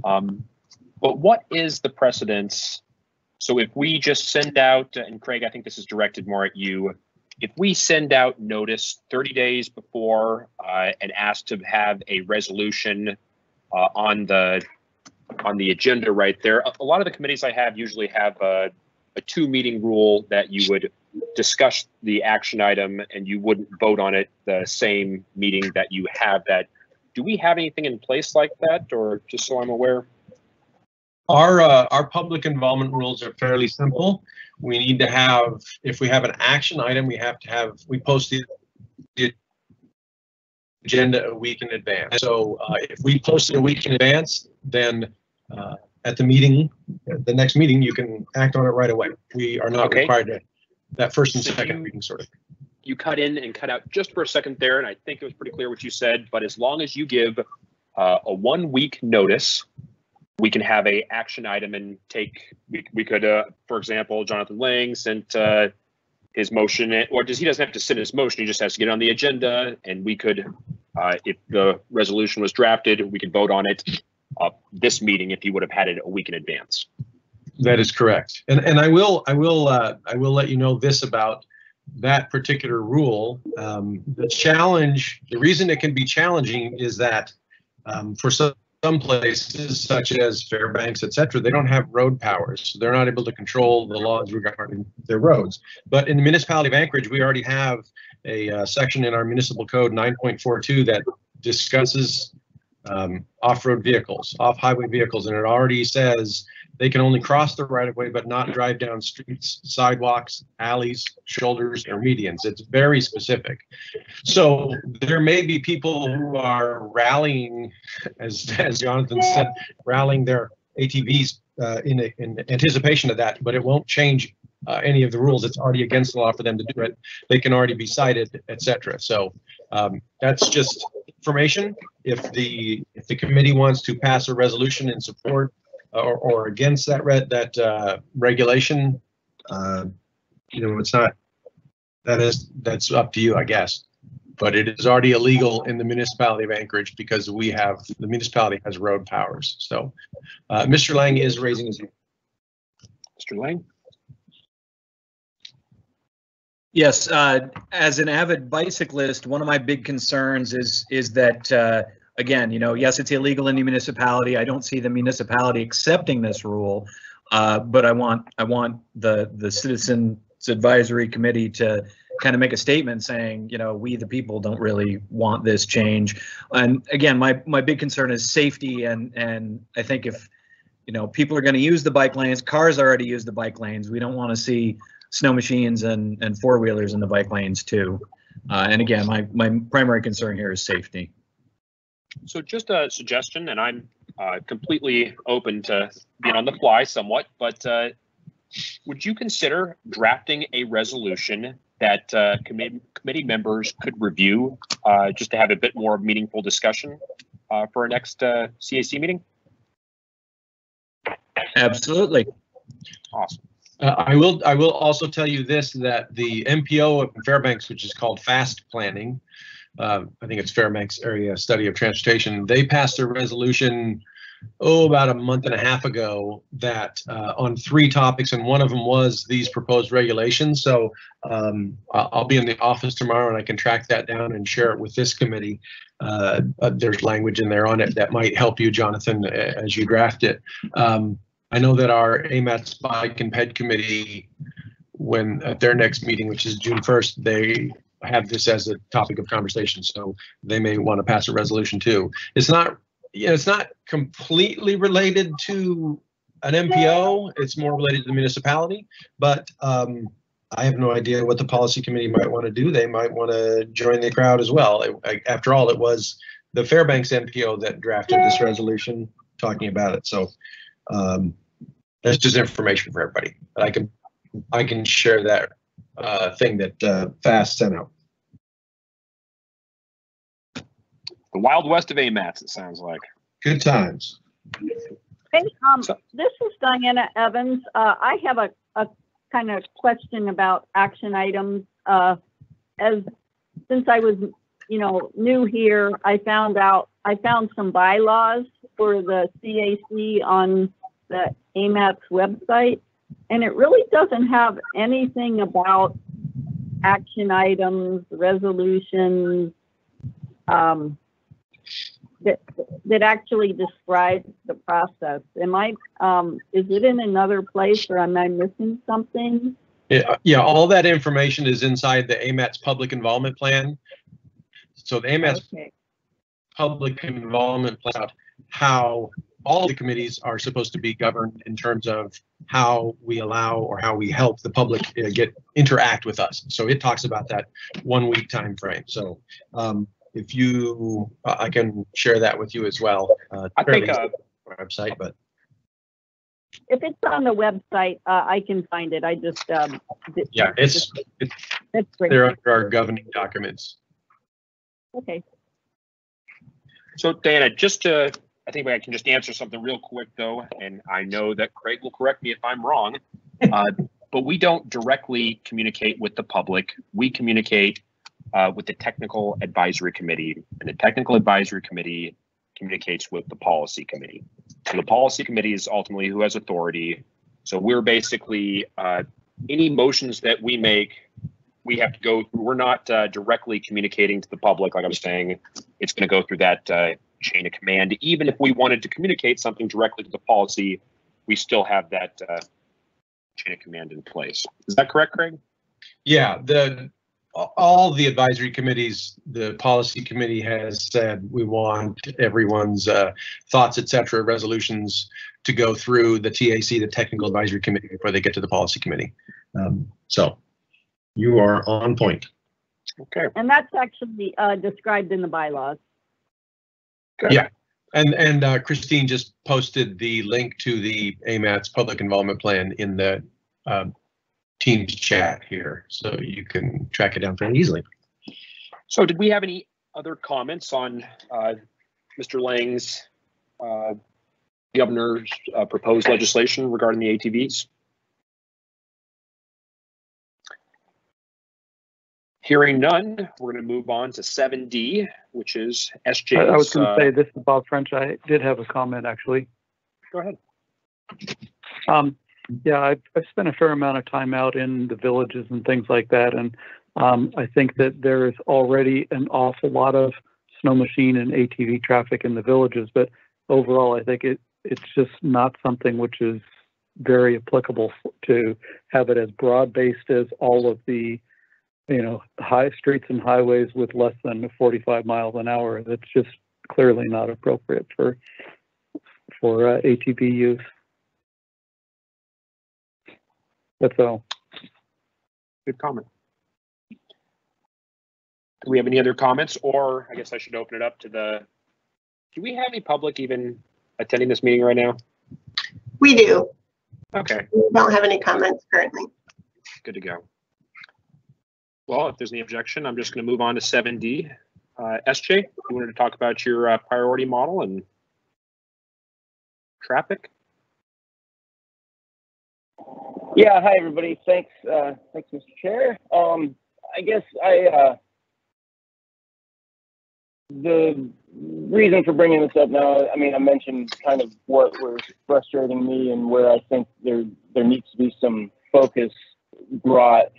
Um, but what is the precedence? So if we just send out, and Craig, I think this is directed more at you. If we send out notice 30 days before uh, and ask to have a resolution uh, on the on the agenda right there. A, a lot of the committees I have usually have a, a two meeting rule that you would discuss the action item and you wouldn't vote on it the same meeting that you have that. Do we have anything in place like that or just so I'm aware? Our, uh, our public involvement rules are fairly simple. We need to have, if we have an action item, we have to have, we post the agenda a week in advance. So uh, if we post it a week in advance, then uh, at the meeting, the next meeting, you can act on it right away. We are not Okay. required to, that first and So second you- reading sort of. You cut in and cut out just for a second there, and I think it was pretty clear what you said, but as long as you give uh, a one week notice, we can have a action item and take, we, we could, uh, for example, Jonathan Lang sent uh, his motion, or does, he doesn't have to send his motion, he just has to get on the agenda, and we could, uh, if the resolution was drafted, we could vote on it uh, this meeting if he would have had it a week in advance. That is correct. And, and I will, I will, uh, I will let you know this about that particular rule. Um, the challenge, the reason it can be challenging is that, um, for some, some places such as Fairbanks, et cetera, they don't have road powers. So they're not able to control the laws regarding their roads. But in the municipality of Anchorage, we already have a, uh, section in our municipal code nine point four two that discusses um, off-road vehicles, off-highway vehicles, and it already says they can only cross the right of way, but not drive down streets, sidewalks, alleys, shoulders, or medians. It's very specific. So there may be people who are rallying, as, as Jonathan said, rallying their ATVs uh, in, in anticipation of that, but it won't change uh, any of the rules. It's already against the law for them to do it. They can already be cited, etc. So um, that's just information. If the, if the committee wants to pass a resolution in support or, or against that red, that uh, regulation, uh, you know, it's not, that is, that's up to you, I guess. But it is already illegal in the municipality of Anchorage because we have, the municipality has road powers. So uh, Mr. Lang is raising his, Mr. Lang? Yes, uh, as an avid bicyclist, one of my big concerns is, is that, uh, again, you know, yes, it's illegal in the municipality. I don't see the municipality accepting this rule. Uh, but I want, I want the, the Citizens Advisory Committee to kind of make a statement saying, you know, we, the people, don't really want this change. And again, my, my big concern is safety and, and I think if, you know, people are going to use the bike lanes, cars already use the bike lanes. We don't want to see snow machines and, and four wheelers in the bike lanes too. Uh, and again, my, my primary concern here is safety. So just a suggestion, and I'm uh, completely open to being on the fly somewhat, but uh, would you consider drafting a resolution that uh, committee committee members could review uh, just to have a bit more meaningful discussion uh, for our next uh, CAC meeting? Absolutely. Awesome. Uh, I will, I will also tell you this, that the MPO of Fairbanks, which is called FAST Planning, uh, I think it's Fairbanks Area Study of Transportation, they passed a resolution, oh, about a month and a half ago that uh, on three topics, and one of them was these proposed regulations. So um, I'll, be in the office tomorrow and I can track that down and share it with this committee. Uh, uh, there's language in there on it that might help you, Jonathan, as you draft it. Um, I know that our AMATS Bike and Ped Committee, when at their next meeting, which is June 1st, they have this as a topic of conversation, so they may want to pass a resolution too. It's not, you know, it's not completely related to an MPO. It's more related to the municipality, but um, I have no idea what the policy committee might want to do. They might want to join the crowd as well. It- After all, it was the Fairbanks MPO that drafted this resolution talking about it, so um, that's just information for everybody. But I can, I can share that uh, thing that uh, FAST sent out. The Wild West of AMATS, it sounds like. Good times. Hey, um, So- this is Diana Evans. Uh, I have a, a kind of question about action items. Uh, as, since I was, you know, new here, I found out, I found some bylaws for the CAC on the AMATS website. And it really doesn't have anything about action items, resolutions, um, that, that actually describes the process. Am I, um, is it in another place or am I missing something? Yeah, yeah, all that information is inside the AMATS public involvement plan. So the AMATS Okay, public involvement plan, how all the committees are supposed to be governed in terms of how we allow or how we help the public uh, get, interact with us. So it talks about that one week time frame. So um, if you, I I can share that with you as well. Uh, I think, uh, Website, but if it's on the website, uh, I can find it. I just, um. yeah, it's, it's, That's great. they're under our governing documents. Okay, So Diana, just to, I think I can just answer something real quick though, and I know that Craig will correct me if I'm wrong. Uh, But we don't directly communicate with the public. We communicate uh, with the Technical Advisory Committee, and the Technical Advisory Committee communicates with the Policy Committee. So the Policy Committee is ultimately who has authority. So we're basically, uh, any motions that we make, we have to go through, we're not uh, directly communicating to the public, like I was saying. It's going to go through that uh, chain of command. Even if we wanted to communicate something directly to the policy, we still have that uh, chain of command in place. Is that correct, Craig? Yeah, the, all the advisory committees, the policy committee has said we want everyone's uh, thoughts, et cetera, resolutions to go through the TAC, the technical advisory committee, before they get to the policy committee. Um, So you are on point. Okay, And that's actually uh, described in the bylaws. Yeah. And, and uh, Christine just posted the link to the AMATS public involvement plan in the um, Teams chat here, so you can track it down fairly easily. so did we have any other comments on uh, Mr. Lang's uh, governor's uh, proposed legislation regarding the ATVs? Hearing none, we're going to move on to seven D, which is SJ's. I I was going uh, to say, this is Bob French. I did have a comment, actually. Go ahead. Um, yeah, I've, I've spent a fair amount of time out in the villages and things like that, and um, I think that there is already an awful lot of snow machine and ATV traffic in the villages, but overall, I think it, it's just not something which is very applicable to have it as broad-based as all of the, you know, high streets and highways with less than 45 miles an hour. That's just clearly not appropriate for, for uh, ATV use. That's all. Good comment. Do we have any other comments, or I guess I should open it up to the, do we have any public even attending this meeting right now? We do. Okay, We don't have any comments currently. good to go. Well, if there's any objection, I'm just going to move on to seven D. Uh, SJ, you wanted to talk about your uh, priority model and traffic? Yeah, hi, everybody. Thanks, uh, thanks, Mr. Chair. Um, I guess I, uh, the reason for bringing this up now, I mean, I mentioned kind of what was frustrating me and where I think there, there needs to be some focus brought,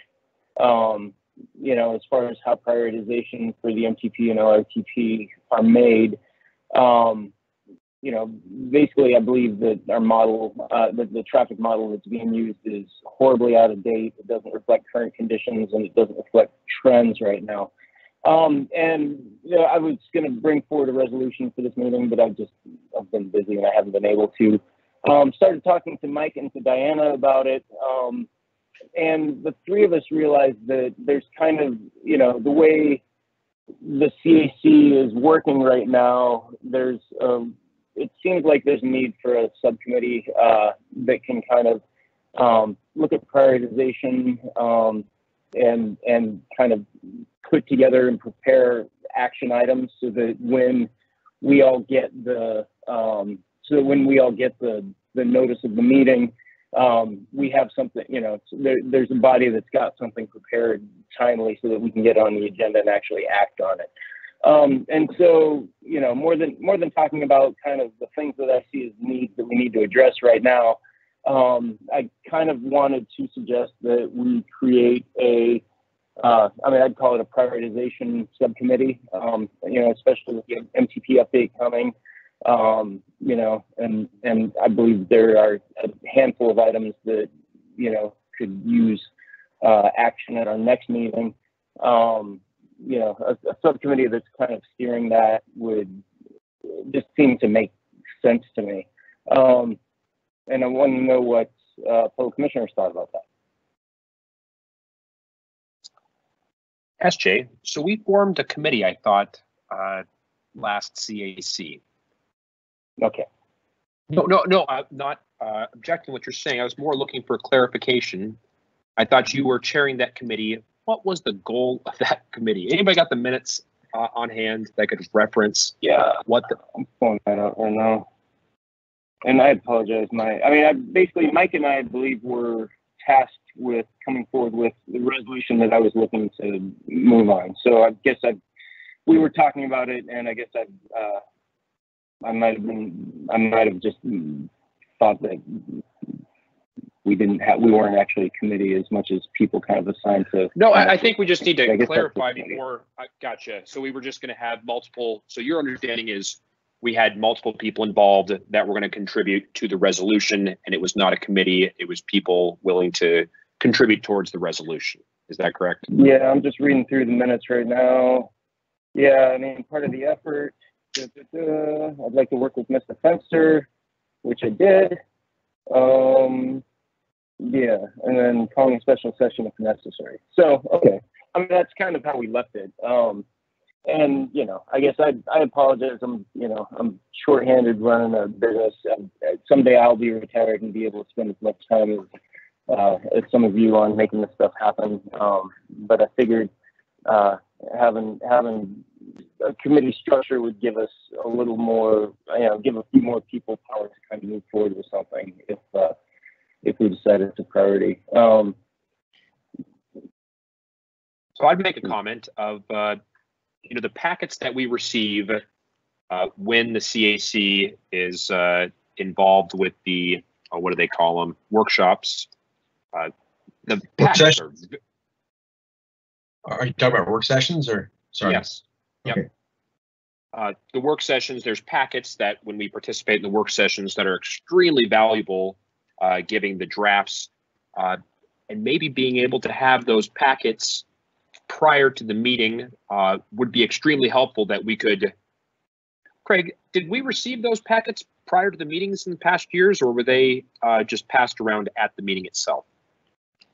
um, you know, as far as how prioritization for the MTP and LRTP are made. Um, you know, basically, I believe that our model, uh, the traffic model that's being used is horribly out of date. It doesn't reflect current conditions and it doesn't reflect trends right now. Um, and you know, I was going to bring forward a resolution for this meeting, but I've just I've been busy and I haven't been able to. Um, started talking to Mike and to Diana about it, um, and the three of us realized that there's kind of you know the way the CAC is working right now. There's um, it seems like there's a need for a subcommittee uh, that can kind of um, look at prioritization um, and and kind of put together and prepare action items so that when we all get the um, so when we all get the the notice of the meeting, um, we have something. You know, there, there's a body that's got something prepared timely so that we can get on the agenda and actually act on it. Um, and so, you know, more than more than talking about kind of the things that I see as needs that we need to address right now, um, I kind of wanted to suggest that we create a, uh, I mean, I'd call it a prioritization subcommittee. Um, you know, especially with the MTP update coming. Um, you know, and and I believe there are a handful of items that you know could use uh, action at our next meeting. Um, you know, a, a subcommittee that's kind of steering that would just seem to make sense to me. Um, and I want to know what uh, fellow commissioners thought about that. SJ, so we formed a committee, I thought, uh, last CAC. Okay. No, no, no, I'm not uh, objecting what you're saying. I was more looking for clarification. I thought you were chairing that committee. What was the goal of that committee? Anybody got the minutes uh, on hand that could reference Yeah, what the, I'm pulling that up right now. And I apologize. My, I mean, I basically Mike and I, I believe were tasked with coming forward with the resolution that I was looking to move on. So I guess I, we were talking about it, and I guess I, uh, I might have been, I might have just thought that we didn't have, we weren't actually a committee as much as people kind of assigned to. No, I, I think we just need to clarify before, I gotcha. So we were just gonna have multiple, so your understanding is we had multiple people involved that were gonna contribute to the resolution and it was not a committee, it was people willing to contribute towards the resolution. Is that correct? Yeah, I'm just reading through the minutes right now. Yeah, I mean, part of the effort, da, da, da, I'd like to work with Mr. Fenster, which I did. Um, yeah, and then calling a special session if necessary. So, okay, I mean, that's kind of how we left it. Um, and, you know, I guess I, I apologize. I'm, you know, I'm shorthanded running a business. Uh, someday I'll be retired and be able to spend as much time as, uh, as some of you on making this stuff happen. Um, but I figured, uh, having, having a committee structure would give us a little more, you know, give a few more people power to kind of move forward with something if, uh, if we decide it's a priority. Um, So I'd make a comment of, uh, you know, the packets that we receive uh, when the CAC is uh, involved with the, oh, what do they call them, workshops. Uh, The packets are, Are you talking about work sessions or, sorry? yes. Yep. Uh, The work sessions, there's packets that when we participate in the work sessions that are extremely valuable, uh, giving the drafts uh, and maybe being able to have those packets prior to the meeting uh, would be extremely helpful that we could. Craig, did we receive those packets prior to the meetings in the past years, or were they uh, just passed around at the meeting itself?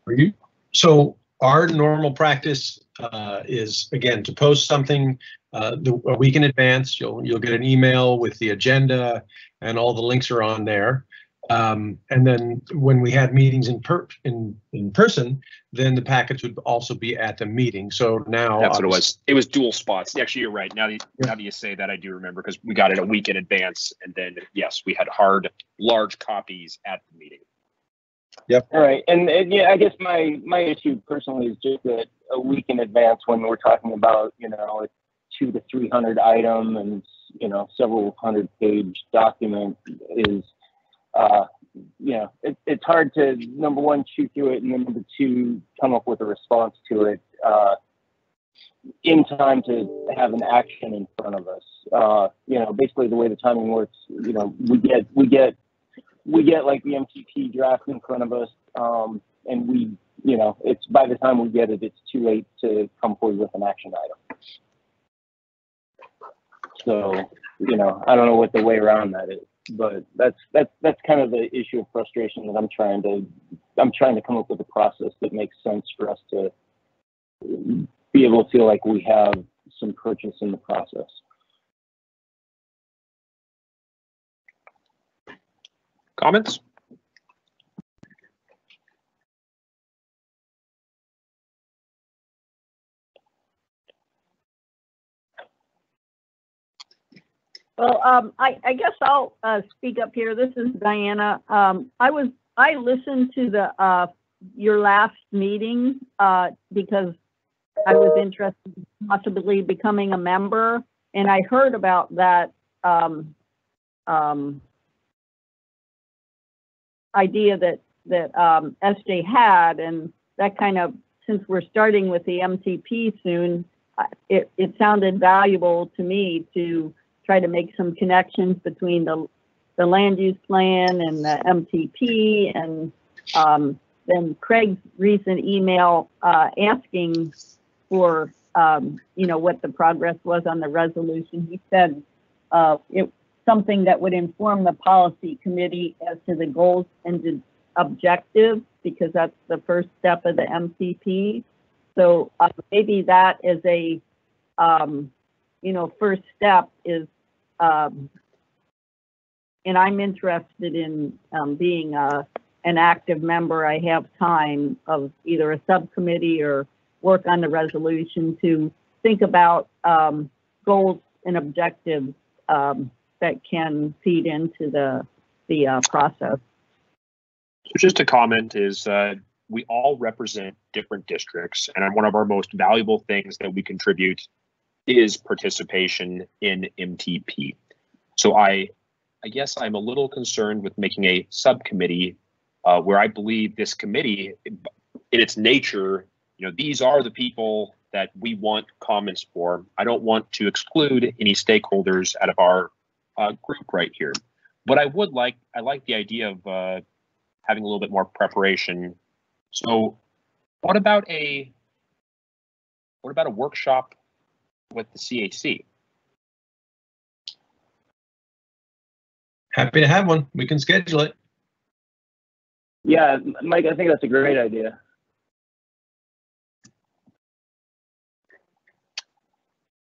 You, so our normal practice uh, is, again, to post something uh, the, a week in advance. You'll, you'll get an email with the agenda and all the links are on there. Um, and then when we had meetings in per, in, in person, then the packets would also be at the meeting. So now. That's what it was. It was dual spots. Actually, you're right. Now, that- now that you say that, I do remember because we got it a week in advance, and then yes, we had hard, large copies at the meeting. Yep. All right, and, and yeah, I guess my my issue personally is just that a week in advance when we're talking about you know a two to three hundred item and you know several hundred page document is uh you know it, it's hard to number one chew through it and then number two come up with a response to it uh in time to have an action in front of us uh you know basically the way the timing works you know we get we get we get like the MTP draft in front of us, um, and we, you know, it's by the time we get it, it's too late to come forward with an action item. So, you know, I don't know what the way around that is, but that's that's that's kind of the issue of frustration that I'm trying to I'm trying to come up with a process that makes sense for us to be able to feel like we have some purchase in the process. Comments? Well, um, I, I guess I'll, uh, speak up here. This is Diana. Um, I was, I listened to the, uh, your last meeting, uh, because I was interested in possibly becoming a member and I heard about that, um, um, idea that, that, um, SJ had and that kind of, since we're starting with the MTP soon, uh, it, it sounded valuable to me to, try to make some connections between the, the land use plan and the MTP and, um, then Craig's recent email, uh, asking for, um, you know, what the progress was on the resolution. He said, uh, it, something that would inform the policy committee as to the goals and objectives, because that's the first step of the MTP. So, uh, maybe that is a, um, you know, first step is, um, and I'm interested in, um, being a, an active member. I have time of either a subcommittee or work on the resolution to think about, um, goals and objectives, um, that can feed into the, the, uh, process. So just a comment is, uh, we all represent different districts and one of our most valuable things that we contribute is participation in MTP. So I, I guess I'm a little concerned with making a subcommittee uh, where I believe this committee, in its nature, you know, these are the people that we want comments for. I don't want to exclude any stakeholders out of our uh, group right here. But I would like, I like the idea of uh, having a little bit more preparation. So what about a what about a workshop with the CAC? Happy to have one. We can schedule it. Yeah, Mike, I think that's a great idea.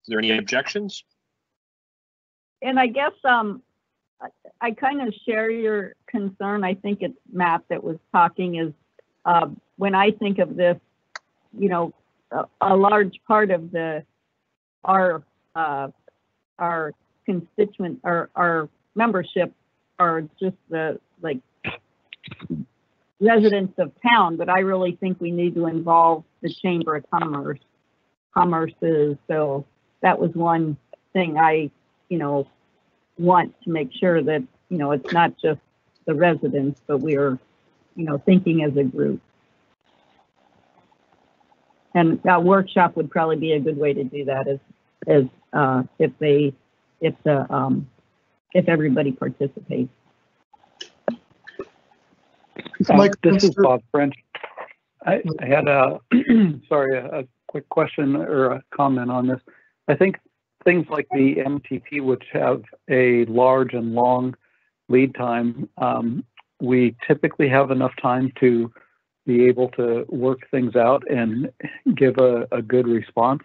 Is there any objections? And I guess, um, I, I kind of share your concern. I think it's Matt that was talking is, uh, when I think of this, you know, a, a large part of the, our, uh, our constituent, our, our membership are just the, like, residents of town, but I really think we need to involve the Chamber of Commerce, commerces. So that was one thing I, you know, want to make sure that, you know, it's not just the residents, but we are, you know, thinking as a group. And a workshop would probably be a good way to do that as, as, uh, if they, if the, um, if everybody participates. Uh, Mike This is Bob French. I I had a, sorry, a a quick question or a comment on this. I think things like the MTP, which have a large and long lead time, um, we typically have enough time to be able to work things out and give a, a good response.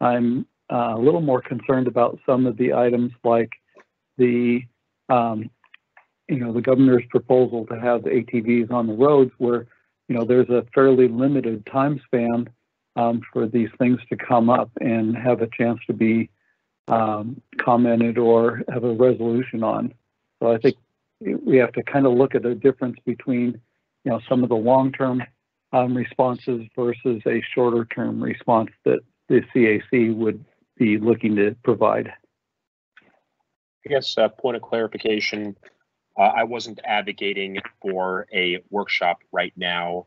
I'm uh, a little more concerned about some of the items like the, um, you know, the governor's proposal to have the ATVs on the roads where, you know, there's a fairly limited time span um, for these things to come up and have a chance to be um, commented or have a resolution on. So I think we have to kind of look at the difference between, you know, some of the long-term um, responses versus a shorter-term response that the CAC would be looking to provide. I guess uh point of clarification, uh, I wasn't advocating for a workshop right now.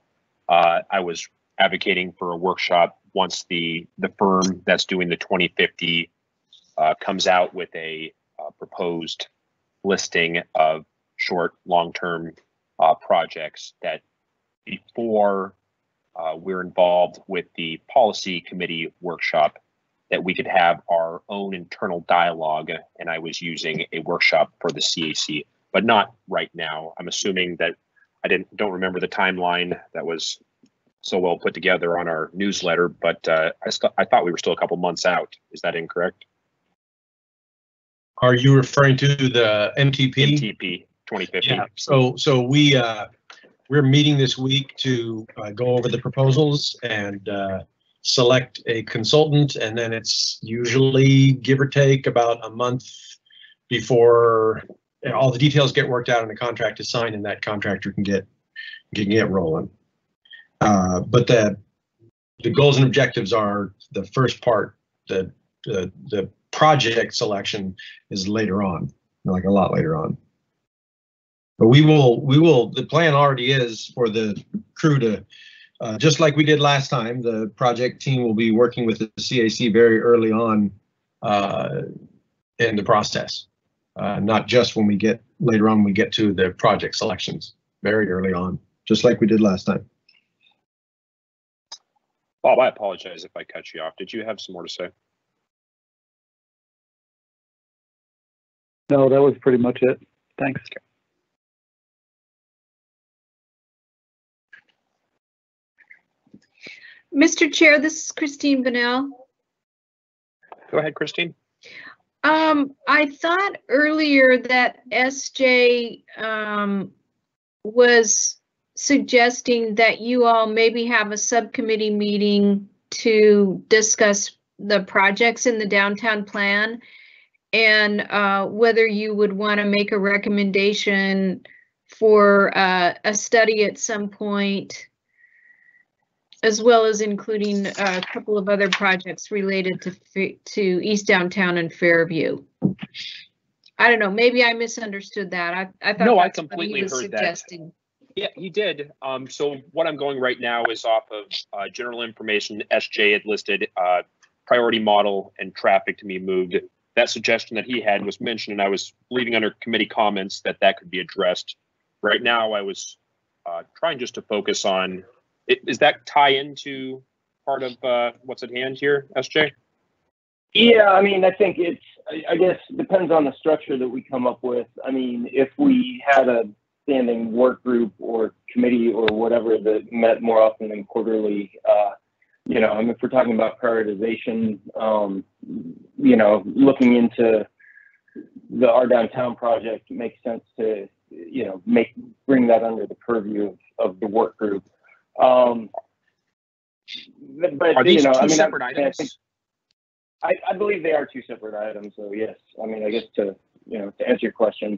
Uh, I was advocating for a workshop once the, the firm that's doing the 2050 uh, comes out with a uh, proposed listing of short, long-term uh, projects that before we're involved with the policy committee workshop, that we could have our own internal dialogue. And I was using a workshop for the CAC, but not right now. I'm assuming that I didn't, don't remember the timeline that was so well put together on our newsletter, but uh, I, st- I thought we were still a couple months out. Is that incorrect? Are you referring to the MTP? MTP 2050. Yeah, so, so we, uh, we're meeting this week to, uh, go over the proposals and, uh, select a consultant, and then it's usually give or take about a month before all the details get worked out and the contract is signed and that contractor can get, can get rolling. Uh, but the, the goals and objectives are the first part, the, the, the project selection is later on, like a lot later on. But we will, we will, the plan already is for the crew to, uh, just like we did last time, the project team will be working with the CAC very early on uh, in the process. Uh, not just when we get, later on, we get to the project selections, very early on, just like we did last time. Bob, I apologize if I cut you off. Did you have some more to say? No, that was pretty much it. Thanks. Mr. Chair, this is Christine Bunnell. Go ahead, Christine. Um, I thought earlier that SJ, um, was suggesting that you all maybe have a subcommittee meeting to discuss the projects in the downtown plan and, uh, whether you would want to make a recommendation for, uh, a study at some point as well as including a couple of other projects related to, to East Downtown and Fairview. I don't know, maybe I misunderstood that. I, I thought No, I he completely was heard that. Yeah, you did. Um, so what I'm going right now is off of, uh, general information. SJ had listed, uh, priority model and traffic to be moved. That suggestion that he had was mentioned and I was leaving under committee comments that that could be addressed. Right now, I was, uh, trying just to focus on, i- is that tie into part of uh, what's at hand here, SJ? Yeah, I mean, I think it's, I, guess, depends on the structure that we come up with. I mean, if we had a standing work group or committee or whatever that met more often than quarterly, uh, you know, I mean, if we're talking about prioritization, um, you know, looking into the our downtown project makes sense to, you know, make, bring that under the purview of, of the work group. Um, but, but, Are you these know, I two mean, I- separate I think- items? I, I believe they are two separate items, so yes. I mean, I guess to, you know, to answer your question,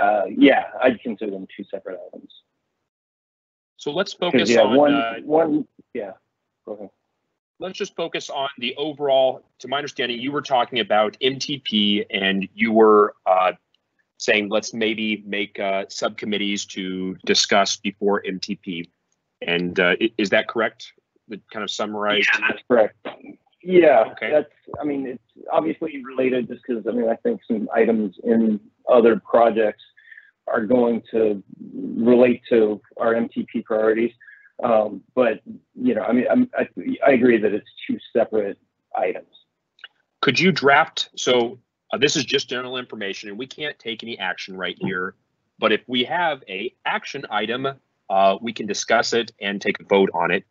uh, yeah, I'd consider them two separate items. So let's focus yeah, on, one, uh, one, yeah, go ahead. let's just focus on the overall, to my understanding, you were talking about MTP and you were uh, saying, let's maybe make uh, subcommittees to discuss before MTP. And uh, is that correct? The kind of summarize. Yeah, that's correct. Yeah, Okay. that's, I mean, it's obviously related just because, I mean, I think some items in other projects are going to relate to our MTP priorities. Um, but, you know, I mean, I'm, I, I agree that it's two separate items. Could you draft, so uh, this is just general information and we can't take any action right here. But if we have a action item, uh, we can discuss it and take a vote on it.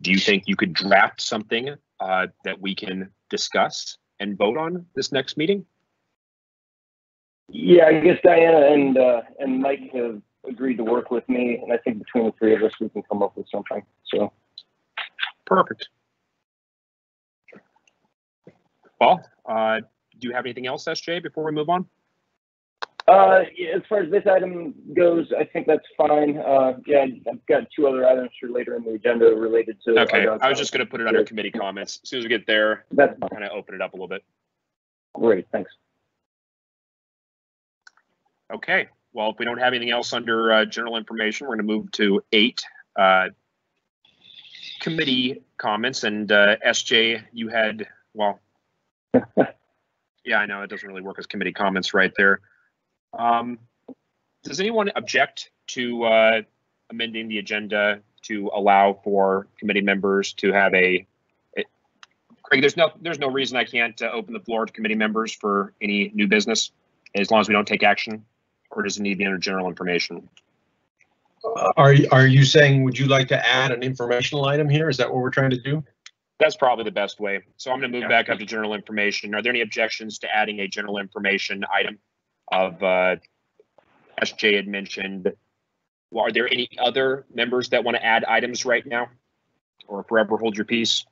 Do you think you could draft something uh, that we can discuss and vote on this next meeting? Yeah, I guess Diana and, uh, and Mike have agreed to work with me, and I think between the three of us, we can come up with something, so. Perfect. Well, uh, do you have anything else, SJ, before we move on? Uh, as far as this item goes, I think that's fine. Uh, yeah, I've got two other items for later in the agenda related to. Okay, I was just gonna put it under committee comments. As soon as we get there, That's fine. kind of open it up a little bit. Great, thanks. Okay, well, if we don't have anything else under uh, general information, we're going to move to eight. uh, Committee comments and uh, SJ, you had, well, yeah, I know it doesn't really work as committee comments right there. Um, Does anyone object to uh, amending the agenda to allow for committee members to have a it- Craig, there's no, there's no reason I can't uh, open the floor to committee members for any new business, as long as we don't take action? Or does it need to be under general information? Uh, Are, are you saying, would you like to add an informational item here? Is that what we're trying to do? That's probably the best way. So I'm gonna move back up to general information. Are there any objections to adding a general information item of, uh, SJ had mentioned? Well, Are there any other members that want to add items right now? Or forever hold your peace?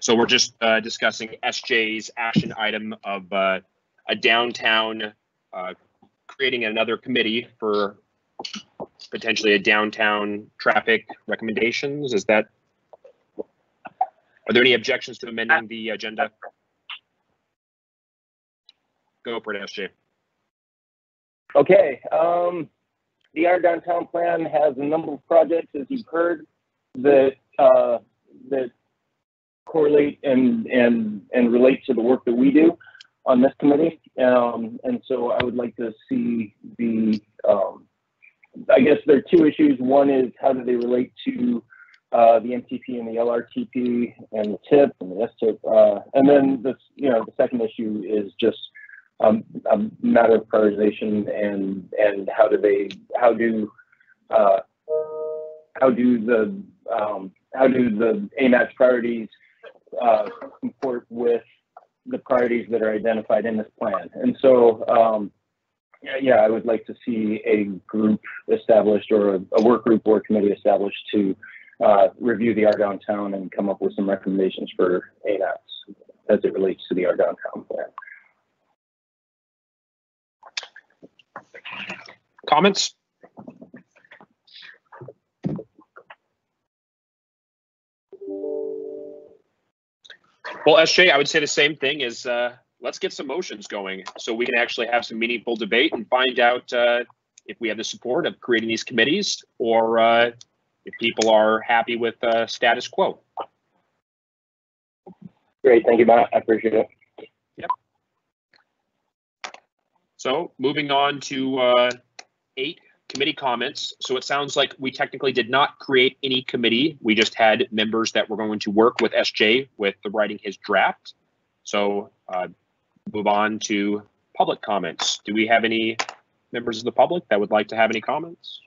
So we're just, uh, discussing SJ's action item of, uh, a downtown, uh, creating another committee for potentially a downtown traffic recommendations? Is that? Are there any objections to amending the agenda? Go for it, SJ. Okay, um, the Our Downtown Plan has a number of projects, as you've heard, that, uh, that correlate and, and, and relate to the work that we do on this committee. Um, and so I would like to see the, um, I guess there are two issues. One is how do they relate to, uh, the MTP and the LRTP and the TIP and the STIP? Uh, and then this, you know, the second issue is just, um, a matter of prioritization and, and how do they, how do, uh, how do the, um, how do the AMATS priorities, uh, comport with the priorities that are identified in this plan? And so, um, yeah, I would like to see a group established or a, a work group or committee established to, uh, review the Our Downtown and come up with some recommendations for AMATS as it relates to the Our Downtown plan. Comments? Well, SJ, I would say the same thing is, uh, let's get some motions going so we can actually have some meaningful debate and find out, uh, if we have the support of creating these committees or, uh, if people are happy with, uh, status quo. Great, thank you, Matt. I appreciate it. Yep. So moving on to uh, eight, committee comments. So it sounds like we technically did not create any committee. We just had members that were going to work with SJ with the writing his draft. So uh, move on to public comments. Do we have any members of the public that would like to have any comments?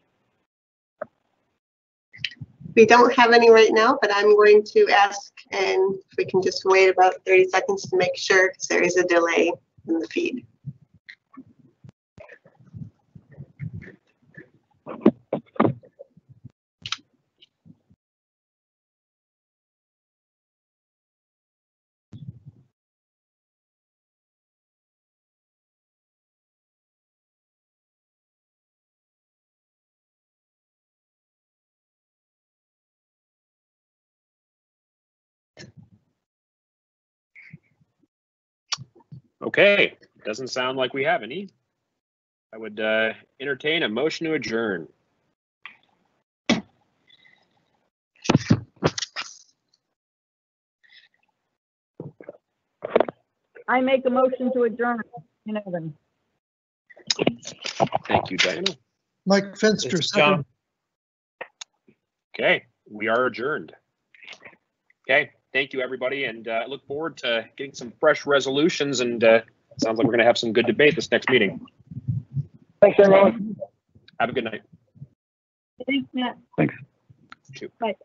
We don't have any right now, but I'm going to ask and if we can just wait about 30 seconds to make sure there is a delay in the feed. Okay, doesn't sound like we have any. I would uh, entertain a motion to adjourn. I make a motion to adjourn. You know them. Thank you, Diana. Mike Fenster, second. Okay, we are adjourned. Okay, thank you, everybody, and uh, I look forward to getting some fresh resolutions and uh, sounds like we're gonna have some good debate this next meeting. Thanks, everyone. Have a good night. Thanks, Matt. Thanks. Two. Bye.